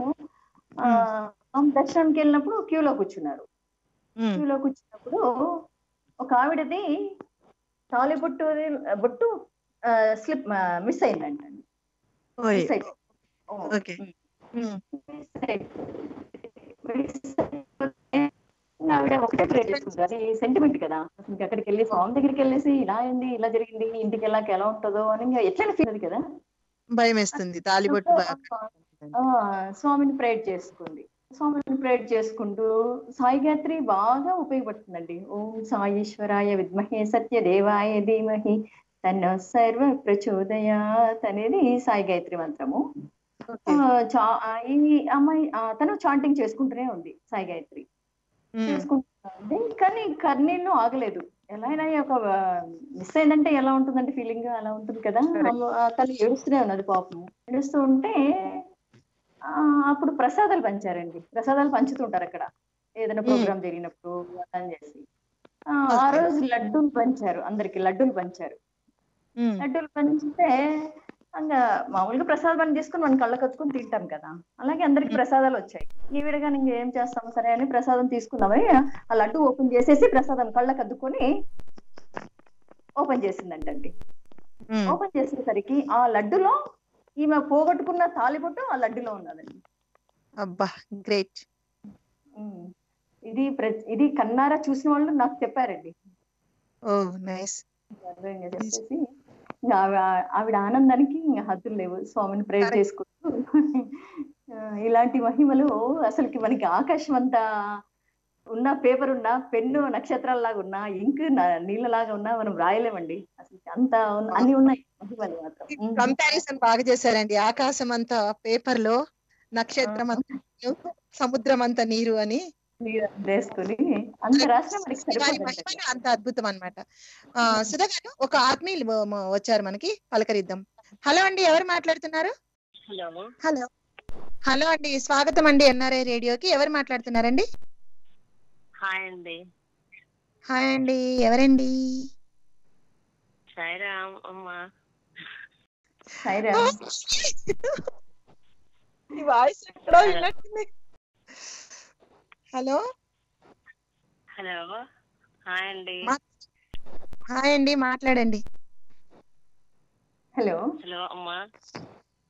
దర్శనానికి వెళ్ళినప్పుడు క్యూలో కూర్చున్నారు. క్యూలో కూర్చున్నప్పుడు ఒక ఆవిడది తాలి బొట్టు బొట్టు స్లిప్ మిస్ అయిందంటండి. ఓయ్. మిస్ ఆవిడ ఒకటే ప్రే చేసుకుంటారు అది సెంటిమెంట్ కదా. అసలు ఇంకా అక్కడికి వెళ్ళి స్వామి దగ్గరికి వెళ్ళేసి ఇలా అయింది ఇలా జరిగింది ఇంటికి వెళ్ళాక ఎలా ఉంటుందో అని ఇంకా ఎట్లా ఫీల్ అది కదా. భయం వేస్తుంది తాలిబొట్టు స్వామిని ప్రేయర్ చేసుకుంది. స్వామిని ప్రేయర్ చేసుకుంటూ సాయి గాయత్రి బాగా ఉపయోగపడుతుందండి. ఓం సాయేశ్వరాయ విద్మహే సత్య దేవాయ ధీమహి తన సర్వ ప్రచోదయాత్ అనేది సాయి గాయత్రి మంత్రము. చా- ఈ అమ్మాయి ఆ, తను చాంటింగ్ చేసుకుంటూనే ఉంది సాయి గాయత్రి చేసుకుంటుంది. కానీ కర్నీళ్ళు ఆగలేదు. ఎలా అయినా ఒక మిస్ అయిందంటే ఎలా ఉంటుందంటే ఫీలింగ్? అలా ఉంటుంది కదా. ఆ తను ఏడుస్తూనే ఉన్నది పాపం. ఏడుస్తూ ఉంటే ఆ, అప్పుడు ప్రసాదాలు పంచారండి. ప్రసాదాలు పంచుతుంటారు అక్కడ. ఏదైనా ప్రోగ్రామ్ జరిగినప్పుడు అలా అని చేసి ఆ, ఆ రోజు లడ్డూలు పంచారు అందరికి. లడ్డూలు పంచారు. లడ్డూలు పంచితే ఇంకా మామూలుగా ప్రసాదం అని తీసుకుని మనం కళ్ళ కత్తుకుని తింటాం కదా. అలాగే అందరికి ప్రసాదాలు వచ్చాయి. ఈవిడగా ఇంక ఏం చేస్తాం సరే అని ప్రసాదం తీసుకుందామని ఆ లడ్డు ఓపెన్ చేసేసి ప్రసాదం కళ్ళకి అద్దుకొని ఓపెన్ చేసిందంటండి. ఓపెన్ చేసేసరికి ఆ లడ్డులో ఈమె పోగొట్టుకున్న తాలిబొట్టు ఆ లడ్డులో ఉన్నదండి. అబ్బా గ్రేట్. ఇది ఇది కన్నారా చూసిన వాళ్ళు నాకు చెప్పారండి. Oh nice. చెప్పేసి ఆవిడ ఆనందానికి ఇంకా హద్దులు లేవు. స్వామిని ప్రేర్ చేసుకుంటూ. ఇలాంటి మహిమలు అసలుకి మనకి ఆకాశం అంతా ఉన్న పేపర్ ఉన్నా పెన్ను నక్షత్రాల్లాగా ఉన్నా ఇంక్ నీళ్ళలాగా ఉన్నా మనం రాయలేమండి. అసలు అంత అన్ని ఉన్నాయి మహిమలు మాత్రం. కంపారిజన్ బాగా చేశారండి. ఆకాశం అంతా పేపర్లో నక్షత్రం అంతా సముద్రం అంతా నీరు అని. వేసుకుని అంత అద్భుతం అన్నమాట ఆ సుధా గారు ఒక ఆత్మీయులు వచ్చారు మనకి పలకరిద్దాం. హలో అండి ఎవరు మాట్లాడుతున్నారు? హలో. హలో. హలో అండి స్వాగతం అండి ఎన్ఆర్ఐ రేడియోకి. ఎవరు మాట్లాడుతున్నారండి? హాయ్ అండి. హాయ్ అండి ఎవరండి? సాయిరామ్ అమ్మ. సాయిరా ఈ వాయిస్ ఎక్కడో విన్నట్టుంది హలో. హలో హాయ్ అండి హాయ్ అండి మాట్లాడండి. హలో. హలో అమ్మ.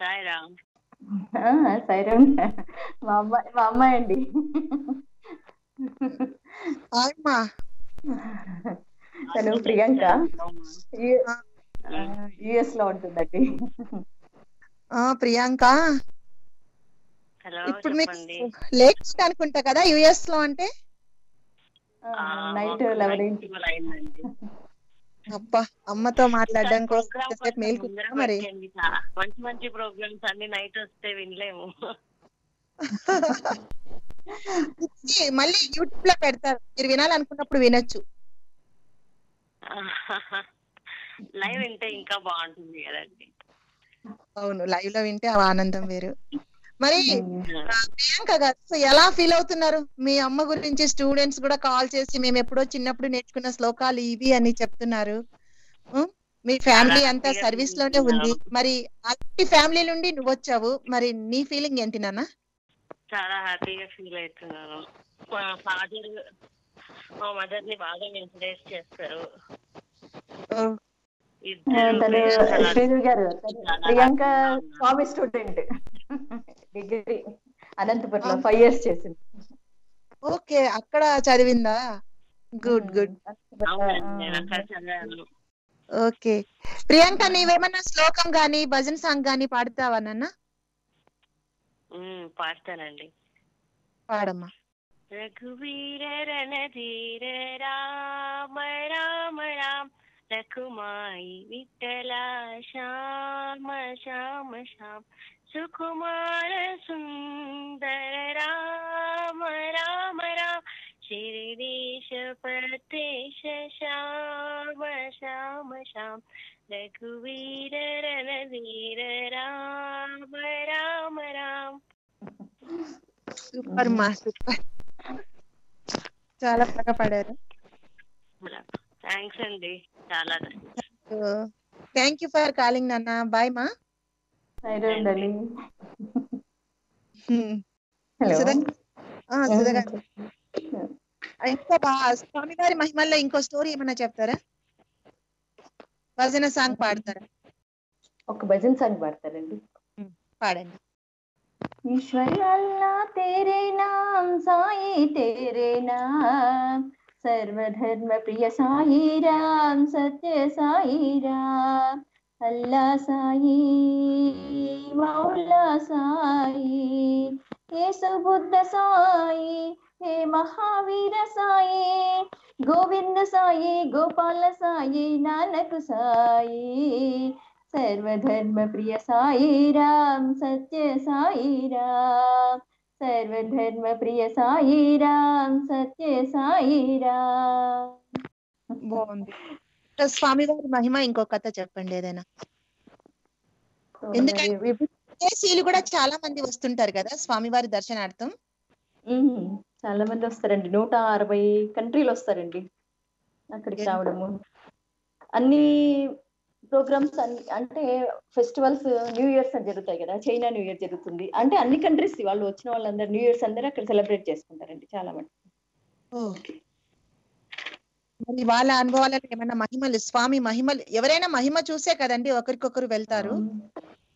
సాయిరామ్ సైరా. మా అమ్మాయి మా అమ్మాయి అండి. అమ్మా తను ప్రియాంక. యుఎస్లో ఉంటుందండి. ఆ ప్రియాంక. హలో ఇప్పుడు మీకు లేటెస్ట్ అనుకుంటా కదా యుఎస్లో అంటే? నైట్ అబ్బా అమ్మతో మాట్లాడడం కోసం మేలుకుంటా మరి. మంచి మంచి ప్రోగ్రామ్స్ అన్ని నైట్ వస్తే వినలేము. మళ్ళీ యూట్యూబ్లో పెడతారు. మీరు వినాలనుకున్నప్పుడు వినొచ్చు. లైవ్ వింటే ఇంకా బాగుంటుంది కదండి. అవును లైవ్లో వింటే ఆ ఆనందం వేరు. మరి ప్రియాంక గారు సో ఎలా ఫీల్ అవుతున్నారు? మీ అమ్మ గురించి స్టూడెంట్స్ కూడా కాల్ చేసి మేము ఎప్పుడో చిన్నప్పుడు నేర్చుకున్న శ్లోకాలు ఇవి అని చెప్తున్నారు? మీ ఫ్యామిలీ అంతా సర్వీస్లోనే ఉంది. మరి అలాంటి ఫ్యామిలీ నుండి నువ్వు వచ్చావు. మరి నీ ఫీలింగ్ ఏంటి నాన్న? చాలా హ్యాపీగా ఫీల్ అవుతున్నాను మా ఫాదర్ మా మదర్ని బాగా ఎంకరేజ్ చేస్తారు. తను గారు ప్రియాంక. స్వామి స్టూడెంట్. డిగ్రీ అనంతపురంలో ఫైవ్ ఇయర్స్ చేసింది. ఓకే అక్కడ చదివిందా? గుడ్ గుడ్ అవునండి నేను అక్కడ చదివాను. ఓకే. ప్రియాంక నీవేమన్నా శ్లోకం గాని భజన సాంగ్ గాని పాడతావా నాన్న? పాడతానండి. పాడమ్మా. రఘువీర రణధీర రామ రామ రామ రఘుమాయి విఠల శ్యామ శ్యామ శ్యామ. సుకుమార సుందర రామ రామ రామ శిరీష పతేశ శ్యామ శ్యామ శ్యామ రఘువీర రణవీర రామ రామ రామ సూపర్ మా సూపర్ చాలా బాగా పాడారు థ్యాంక్స్ అండి చాలా థ్యాంక్ యూ ఫర్ కాలింగ్ నాన్న బాయ్ మా సరే ఉండాలి హలో సుధా ఆ, సుధా గారు. ఇంకా బా స్వామివారి మహిమల్లో ఇంకో స్టోరీ ఏమన్నా చెప్తారా భజన సాంగ్ పాడతారా ఒక భజన్ సాంగ్ పాడతారండి పాడండి ईश्वर अल्लाह तेरे नाम साई तेरे नाम सर्वधर्म प्रिय साई राम सत्य साई राम అల్లా సాయి మౌలా సాయి ఏ సుబుద్ధ సాయి ఏ మహావీర సాయి గోవింద సాయి గోపాల సాయి నానకు సాయి సర్వధర్మ ప్రియ సాయి రామ్ సత్య సాయి రామ్ సర్వధర్మ ప్రియ సాయి రామ్ సత్య సాయి రామ్ బాగుంది. స్వామివారి మహిమ ఇంకో కథ చెప్పండి ఏదైనా. ఎందుకంటే విదేశీయులు కూడా చాలా మంది వస్తుంటారు కదా స్వామివారి దర్శనార్థం. చాలా మంది వస్తారండి. నూట అరవై కంట్రీలు వస్తారండి అక్కడికి రావడము. అన్ని ప్రోగ్రామ్స్ అంటే ఫెస్టివల్స్ న్యూ ఇయర్స్ అని జరుగుతాయి కదా చైనా న్యూ ఇయర్ జరుగుతుంది. అంటే అన్ని కంట్రీస్ వాళ్ళు వచ్చిన వాళ్ళందరూ న్యూ ఇయర్స్ అందరూ అక్కడ సెలబ్రేట్ చేసుకుంటారండి చాలా మంది. మరి వాళ్ళ అనుభవాలలో ఏమైనా మహిమలు స్వామి మహిమలు ఎవరైనా మహిమ చూసే కదండి ఒకరికొకరు వెళ్తారు.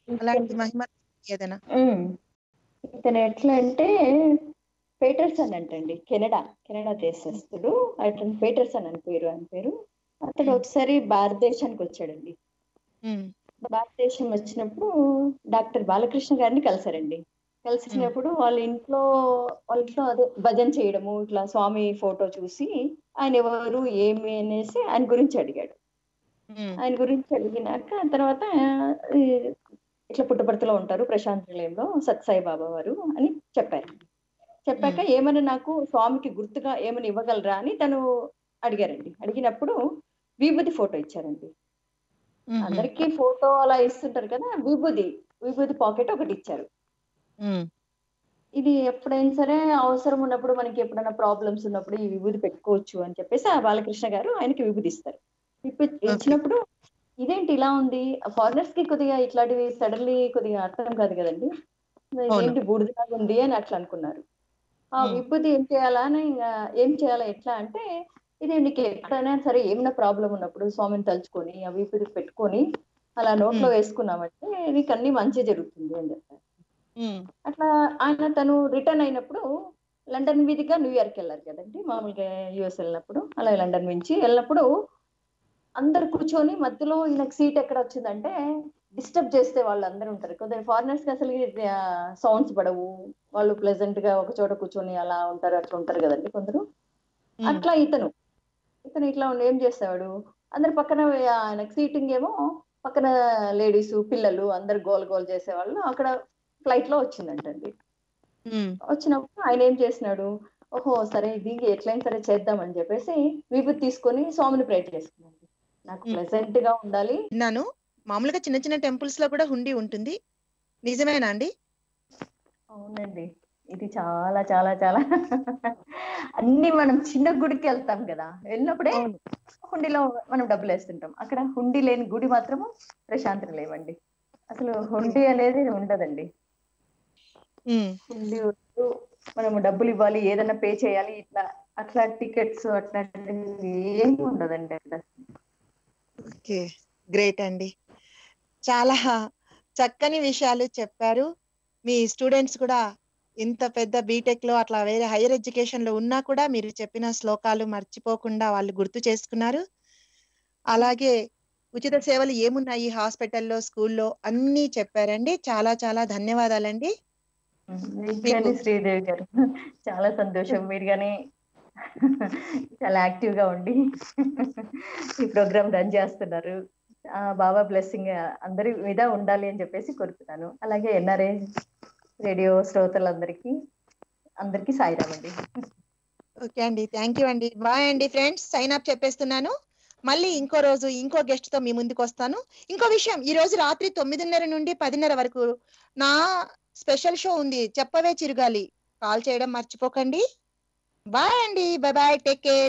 అలాంటి మహిమ ఏదైనా. ఇతను ఎట్లా అంటే పేటర్సన్ అంటండి కెనడా కెనడా దేశస్తుడు అతను పేటర్సన్ అని పేరు అని పేరు. అతడు ఒకసారి భారతదేశానికి వచ్చాడండి. భారతదేశం వచ్చినప్పుడు డాక్టర్ బాలకృష్ణ గారిని కలిసారండి కలిసినప్పుడు వాళ్ళ ఇంట్లో వాళ్ళ ఇంట్లో అదే భజన చేయడము ఇట్లా స్వామి ఫోటో చూసి ఆయన ఎవరు ఏమి అనేసి ఆయన గురించి అడిగాడు. ఆయన గురించి అడిగినాక తర్వాత ఇట్లా పుట్టపర్తిలో ఉంటారు ప్రశాంత్ నిలయంలో సత్సాయి బాబా వారు అని చెప్పారు. చెప్పాక ఏమైనా నాకు స్వామికి గుర్తుగా ఏమైనా ఇవ్వగలరా అని తను అడిగారండి. అడిగినప్పుడు విభూతి ఫోటో ఇచ్చారండి. అందరికి ఫోటో అలా ఇస్తుంటారు కదా విభూది విభూది పాకెట్ ఒకటి ఇచ్చారు. ఇది ఎప్పుడైనా సరే అవసరం ఉన్నప్పుడు మనకి ఎప్పుడైనా ప్రాబ్లమ్స్ ఉన్నప్పుడు ఈ విభూది పెట్టుకోవచ్చు అని చెప్పేసి ఆ బాలకృష్ణ గారు ఆయనకి విభూది ఇస్తారు ఇచ్చినప్పుడు ఇదేంటి ఇలా ఉంది? ఫారినర్స్కి కొద్దిగా ఇట్లాంటివి సడన్లీ కొద్దిగా అర్థం కాదు కదండి. ఏంటి బూడిదలాగా ఉంది అని అట్లా అనుకున్నారు. ఆ విభూతి ఏం చేయాలా అని ఇంకా ఏం చేయాలా ఎట్లా అంటే ఇది నీకు ఎక్కడైనా సరే ఏమైనా ప్రాబ్లం ఉన్నప్పుడు స్వామిని తలుచుకొని ఆ విభూతి పెట్టుకొని అలా నోట్లో వేసుకున్నామంటే నీకు అన్ని మంచి జరుగుతుంది అని చెప్పారు. అట్లా ఆయన తను రిటర్న్ అయినప్పుడు లండన్ మీదుగా న్యూయార్క్ వెళ్ళారు కదండి మామూలుగా యుఎస్ వెళ్ళినప్పుడు అలా లండన్ నుంచి వెళ్ళినప్పుడు అందరు కూర్చొని మధ్యలో ఈయనకు సీట్ ఎక్కడ వచ్చిందంటే డిస్టర్బ్ చేస్తే వాళ్ళు అందరూ ఉంటారు. కొందరు ఫారినర్స్ అసలు సౌండ్స్ పడవు. వాళ్ళు ప్లెజెంట్గా ఒక చోట కూర్చొని అలా ఉంటారు అట్లా ఉంటారు కదండి కొందరు. అట్లా ఇతను ఇతను ఇట్లా ఉండి ఏం చేస్తాడు? అందరు పక్కన ఆయనకు సీటింగ్ ఏమో పక్కన లేడీస్ పిల్లలు అందరు గోల్ గోల్ చేసేవాళ్ళు. అక్కడ ఫ్లైట్లో వచ్చిందంటండి. వచ్చినప్పుడు ఆయన ఏం చేసినాడు? ఓహో సరే ఇది ఎట్లయినా సరే చేద్దామని చెప్పేసి విభూతి తీసుకొని స్వామిని ప్రేట్ చేసుకున్నాడు నాకు ప్లెజెంట్గా ఉండాలి. విన్నాను మామూలుగా చిన్న చిన్న టెంపుల్స్లో కూడా హుండీ ఉంటుంది. నిజమేనా అండి? అవునండి. ఇది చాలా చాలా చాలా. అన్ని మనం చిన్న గుడికి వెళ్తాం కదా. వెళ్ళినప్పుడే హుండీలో మనం డబ్బులు వేస్తుంటాం. అక్కడ హుండీ లేని గుడి మాత్రము ప్రశాంతి లేవండి. అసలు హుండీ అనేది ఉండదండి. మనము డబ్బులు ఇవ్వాలి ఏదైనా పే చేయాలి ఇట్లా అట్లా టికెట్స్ అట్లాంటివి ఏమి ఉండదండి అక్కడ ఓకే గ్రేట్ అండి. చాలా చక్కని విషయాలు చెప్పారు. మీ స్టూడెంట్స్ కూడా ఇంత పెద్ద బీటెక్లో అట్లా వేరే హైయర్ ఎడ్యుకేషన్లో ఉన్నా కూడా మీరు చెప్పిన శ్లోకాలు మర్చిపోకుండా వాళ్ళు గుర్తు చేసుకున్నారు. అలాగే ఉచిత సేవలు ఏమున్నాయి? హాస్పిటల్లో స్కూల్లో అన్నీ చెప్పారండి. చాలా చాలా ధన్యవాదాలండి. శ్రీదేవి గారు. చాలా సంతోషం. మీరు కానీ చాలా యాక్టివ్గా ఉండి ఈ ప్రోగ్రామ్ రన్ చేస్తున్నారు. ఆ బాబా బ్లెస్సింగ్ అందరి మీద ఉండాలి అని చెప్పేసి కోరుతున్నాను అలాగే ఎన్ఆర్ఏ రేడియో శ్రోతలందరికీ అందరికీ సాయిరామ్ అండి ఓకే అండి. థ్యాంక్ యూ అండి. బాయ్ అండి ఫ్రెండ్స్ సైన్ అప్ చెప్పేస్తున్నాను. మళ్ళీ ఇంకో రోజు ఇంకో గెస్ట్తో మీ ముందుకు వస్తాను. ఇంకో విషయం ఈ రోజు రాత్రి తొమ్మిదిన్నర నుండి పదిన్నర వరకు నా స్పెషల్ షో ఉంది. చెప్పవే చిరుగాలి. కాల్ చేయడం మర్చిపోకండి. బాయ్ అండి. Bye bye. Take care.